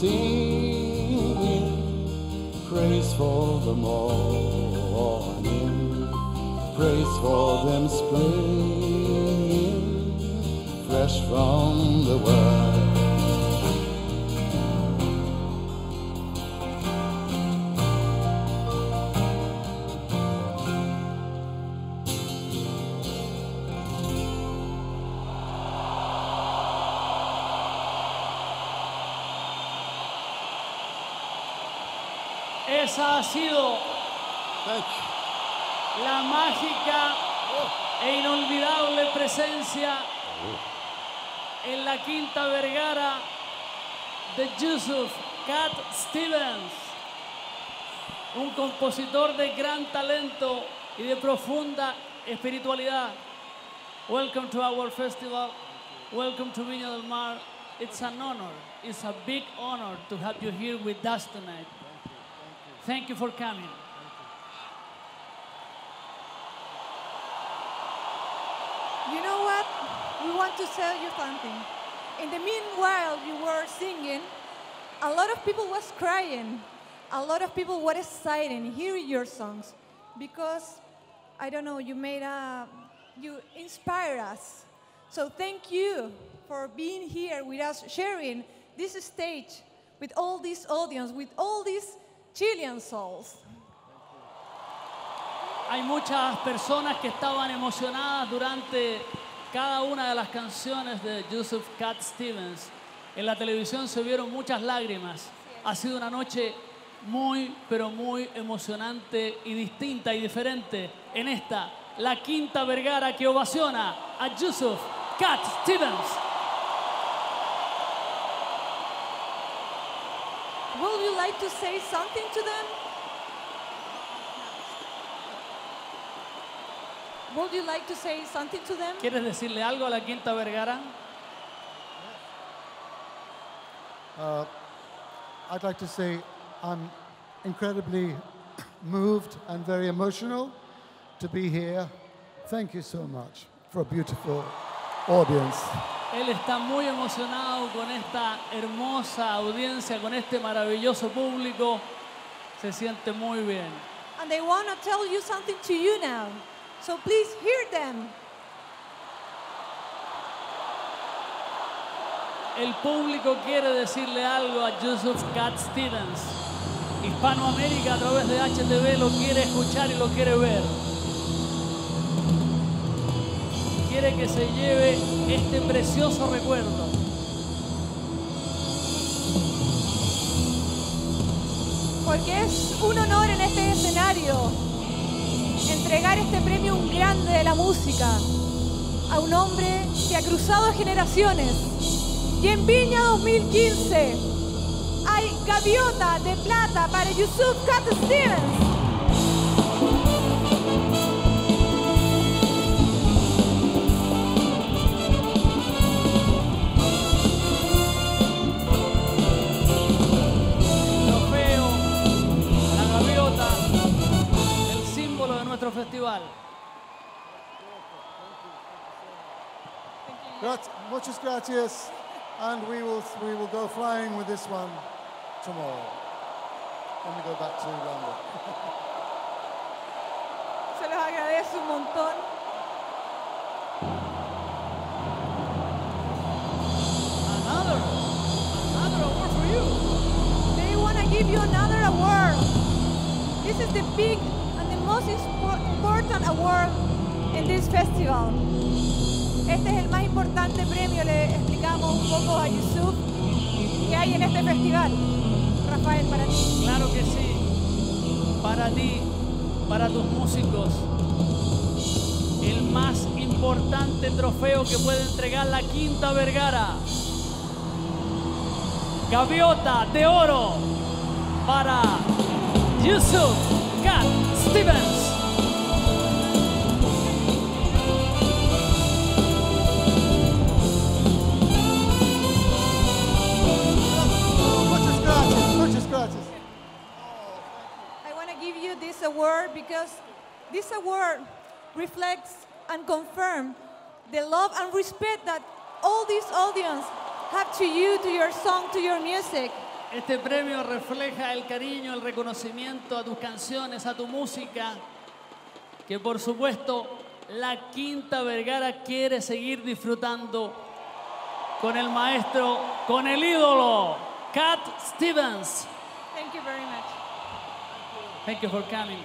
singing, praise for the morning, praise for them springing fresh from the world. Esa ha sido la mágica e inolvidable presencia en la Quinta Vergara de Yusuf Cat Stevens, un compositor de gran talento y de profunda espiritualidad. Welcome to our festival. Welcome to Viña del Mar. It's an honor. It's a big honor to have you here with us tonight. Thank you for coming. You know what? We want to tell you something. In the meanwhile you were singing, a lot of people was crying. A lot of people were excited hearing your songs because I don't know, you made a you inspire us. So thank you for being here with us sharing this stage with all this audience, with all these Chilean souls. Hay muchas personas que estaban emocionadas durante cada una de las canciones de Joseph Cat Stevens. En la televisión se vieron muchas lágrimas. Ha sido una noche muy, pero muy emocionante y distinta y diferente en esta, la quinta Vergara que ovaciona a Joseph Cat Stevens. Would you like to say something to them? Would you like to say something to them? ¿Quieres decirle algo a la quinta Vergara? Uh, I'd like to say I'm incredibly moved and very emotional to be here. Thank you so much for a beautiful audience. Él está muy emocionado con esta hermosa audiencia, con este maravilloso público. Se siente muy bien. And they want to tell you something to you now. So please hear them. El público quiere decirle algo a Joseph Cat Stevens. Hispanoamérica a través de HTV lo quiere escuchar y lo quiere ver. Quiere que se lleve este precioso recuerdo. Porque es un honor en este escenario entregar este premio un grande de la música, a un hombre que ha cruzado generaciones. Y en Viña 2015 hay gaviota de plata para Yusuf Cat Stevens. De nuestro festival. Muchas gracias, and we will we will go flying with this one tomorrow when we go back to London. Se los agradezco un montón. Another, another award for you. They want to give you another award. This is the big and the most ispo- important award in this festival. Este es el más importante premio, le explicamos un poco a Yusuf que hay en este festival. Rafael, para ti. Claro que sí. Para ti, para tus músicos, el más importante trofeo que puede entregar la Quinta Vergara. Gaviota de oro para Yusuf Cat Stevens. Because this award reflects and confirms the love and respect that all this audience have to you, to your song, to your music. Este premio refleja el cariño, el reconocimiento a tus canciones, a tu música, que por supuesto la Quinta Vergara quiere seguir disfrutando con el maestro, con el ídolo, Cat Stevens. Thank you very much. Thank you for coming.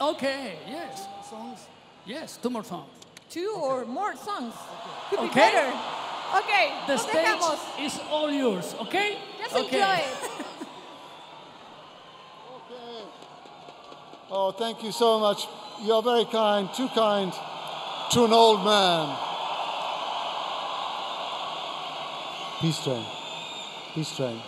Okay, yes, Songs? yes, two more songs. Two or more songs could be Okay. better. Okay, The nos stage dejamos. is all yours, okay? Just Okay. enjoy it. Okay. Oh, thank you so much. You're very kind, too kind to an old man. Peace train. Peace train.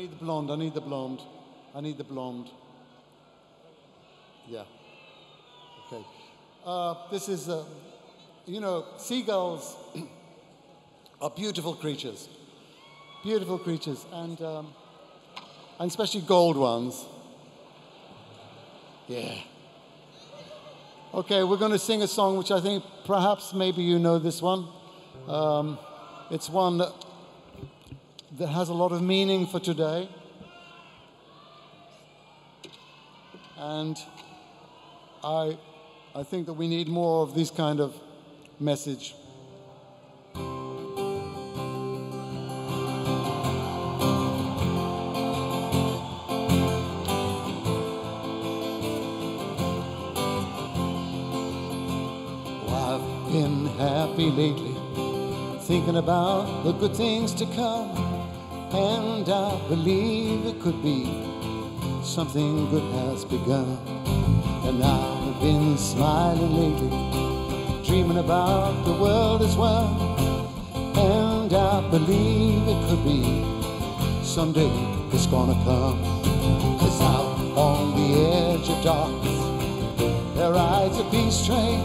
Need the blonde. I need the blonde. I need the blonde. Yeah. Okay. Uh, this is, uh, you know, seagulls are beautiful creatures. Beautiful creatures, and, um, and especially gold ones. Yeah. Okay, we're going to sing a song which I think perhaps maybe you know this one. Um, it's one that, that has a lot of meaning for today. And I, I think that we need more of this kind of message. I've been happy lately, thinking about the good things to come. And I believe it could be something good has begun. And I've been smiling lately, dreaming about the world as well. And I believe it could be someday it's gonna come. Cause out on the edge of darkness, there rides a peace train.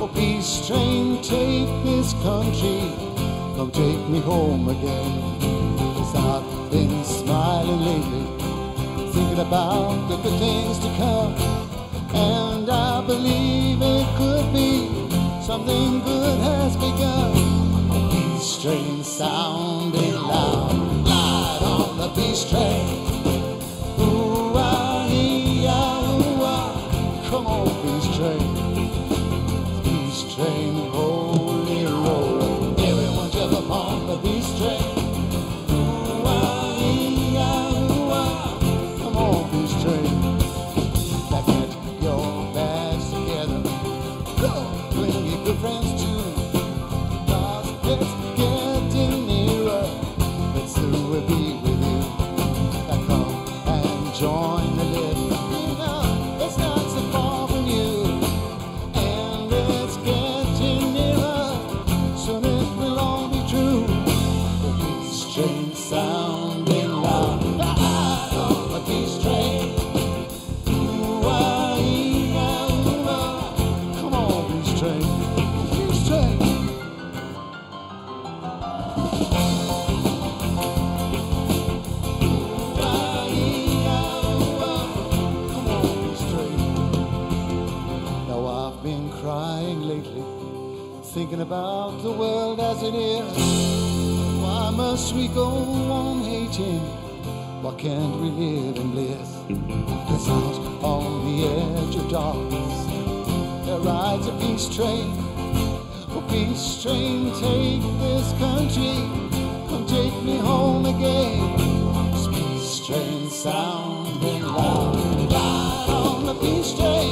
Oh, peace train, take this country. Come take me home again. I've been smiling lately, thinking about the good things to come. And I believe it could be something good has begun. Peace train sounding loud, loud on the peace train. Thinking about the world as it is. Why must we go on hating? Why can't we live in bliss? Cause out on the edge of darkness, there rides a peace train. Oh, peace train, take this country, come take me home again. This peace train sounding loud, loud on the peace train.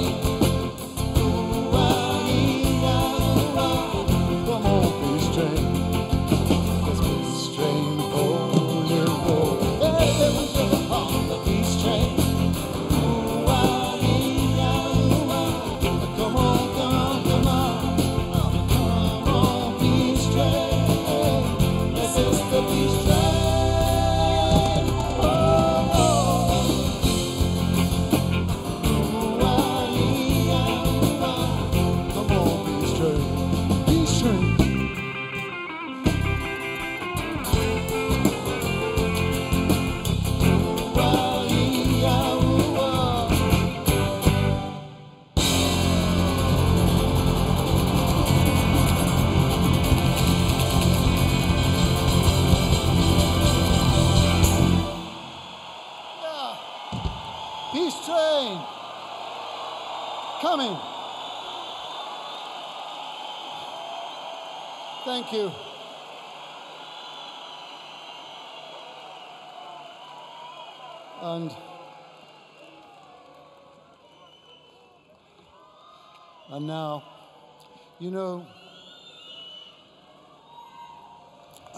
You know,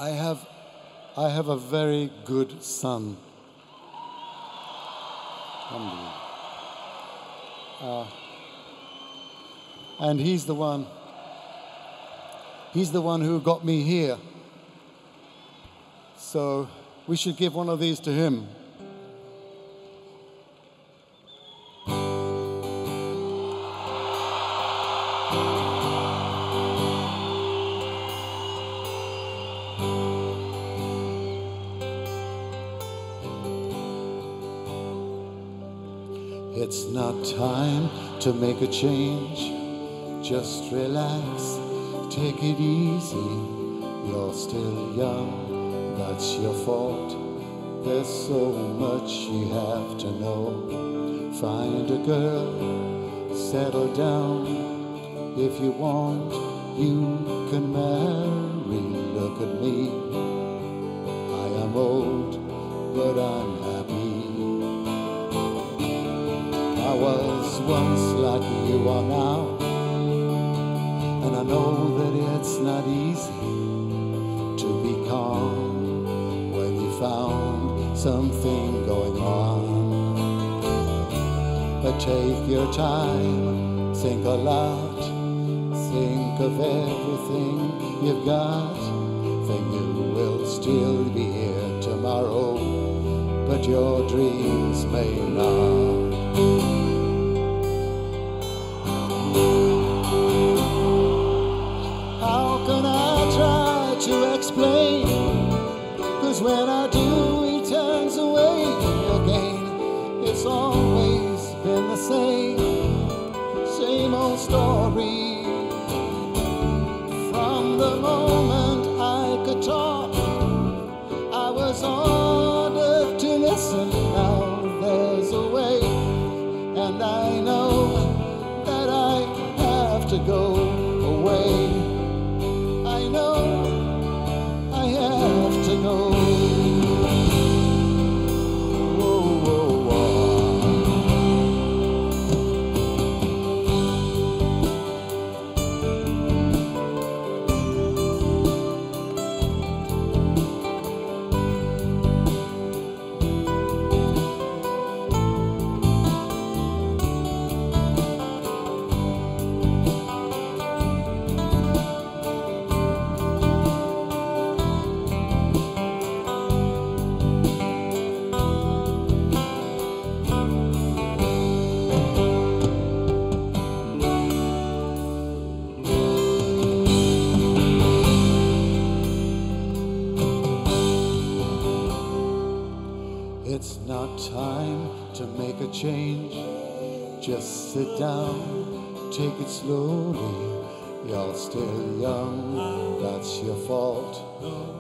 I have I have a very good son. Uh, and he's the one he's the one who got me here. So we should give one of these to him. To make a change. Just relax, take it easy. You're still young, that's your fault. There's so much you have to know. Find a girl, settle down. If you want, you can marry. Look at me. Take your time, think a lot, think of everything you've got. Then you will still be here tomorrow, but your dreams may not. That's your fault.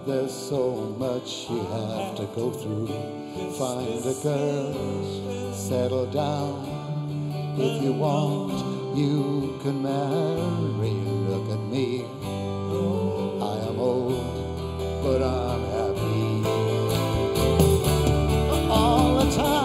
There's so much you have to go through. Find a girl, settle down. If you want, you can marry. Look at me. I am old, but I'm happy all the times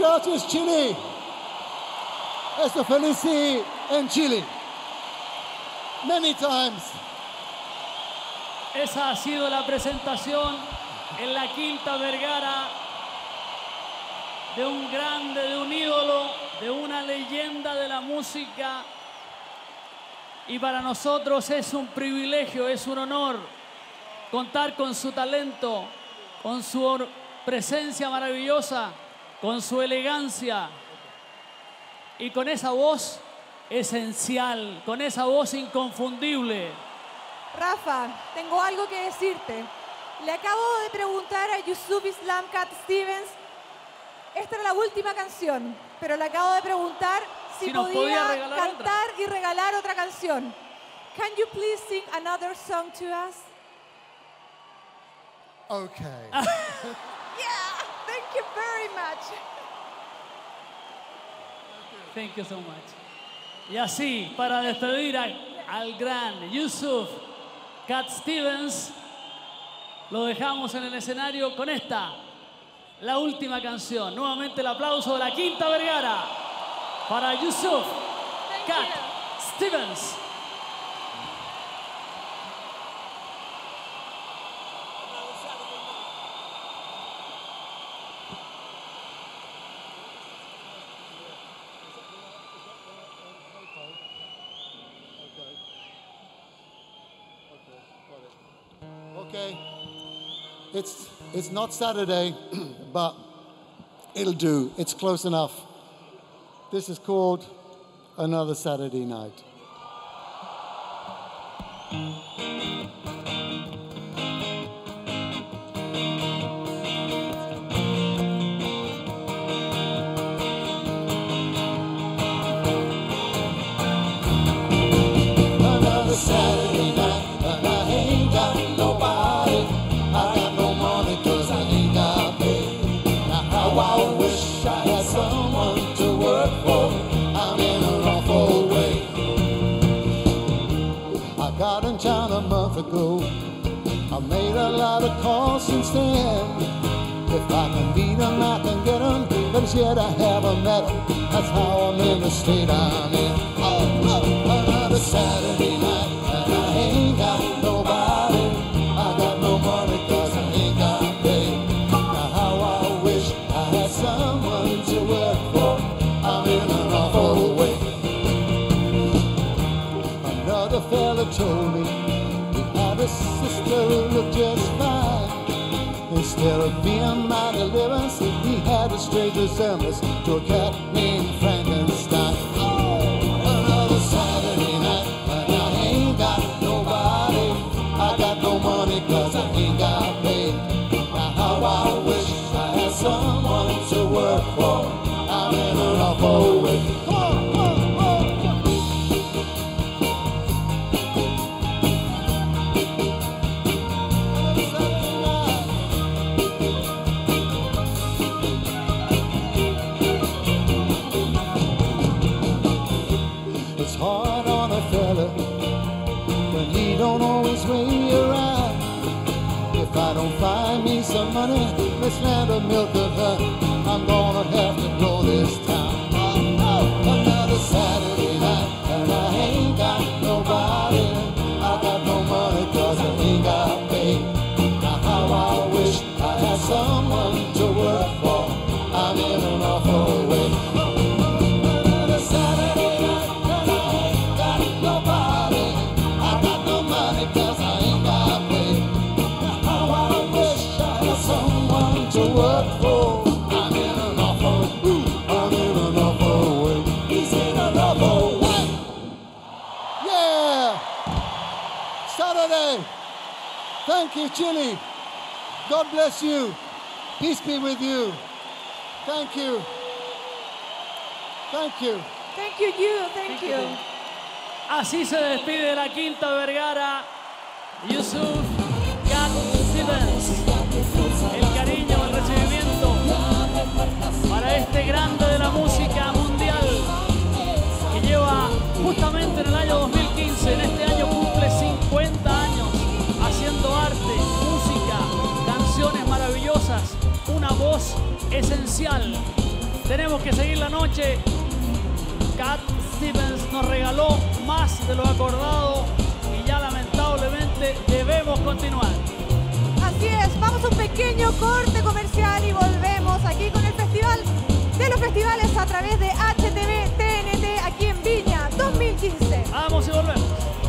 gracias, Chile. Chile. Many times. Esa ha sido la presentación en la Quinta Vergara de un grande, de un ídolo, de una leyenda de la música Y para nosotros es un privilegio, es un honor contar con su talento, con su presencia maravillosa, con su elegancia y con esa voz esencial, con esa voz inconfundible. Rafa, tengo algo que decirte. Le acabo de preguntar a Yusuf Islam Cat Stevens, esta era la última canción, pero le acabo de preguntar si, podía, podía regalar otra. cantar y regalar otra canción. Can you please sing another song to us? Okay. Yeah, thank you very much. Thank you so much. Y así, para despedir a- al gran Yusuf Cat Stevens, lo dejamos en el escenario con esta, la última canción. Nuevamente el aplauso de la Quinta Vergara para Yusuf Cat. Stevens. It's it's not Saturday, but it'll do. It's close enough. This is called Another Saturday Night. Made a lot of calls since then. If I can beat 'em, I can get 'em. But as yet I haven't met 'em. That's how I'm in the state I'm in. Oh, oh, oh no, another Saturday night, strange resemblance to a cat named Frankenstein. Oh, another Saturday night, and I ain't got nobody. I got no money 'cause I ain't got paid. Now how I wish I had someone to work for. I'm in an awful way. Money, this land of milk of her, I'm gonna have to blow this Thank you, Chile. God bless you. Peace be with you. Thank you. Thank you. Thank you, you, thank you. Así se despide la Quinta Vergara, Yusuf Stevens. El cariño, el recibimiento para este grande de la música mundial que lleva justamente en el año 2015, en este año cumple 50 años música, canciones maravillosas, una voz esencial. Tenemos que seguir la noche. Cat Stevens nos regaló más de lo acordado y ya lamentablemente debemos continuar. Así es, vamos a un pequeño corte comercial y volvemos aquí con el Festival de los Festivales a través de HTV TNT aquí en Viña 2015. Vamos y volvemos.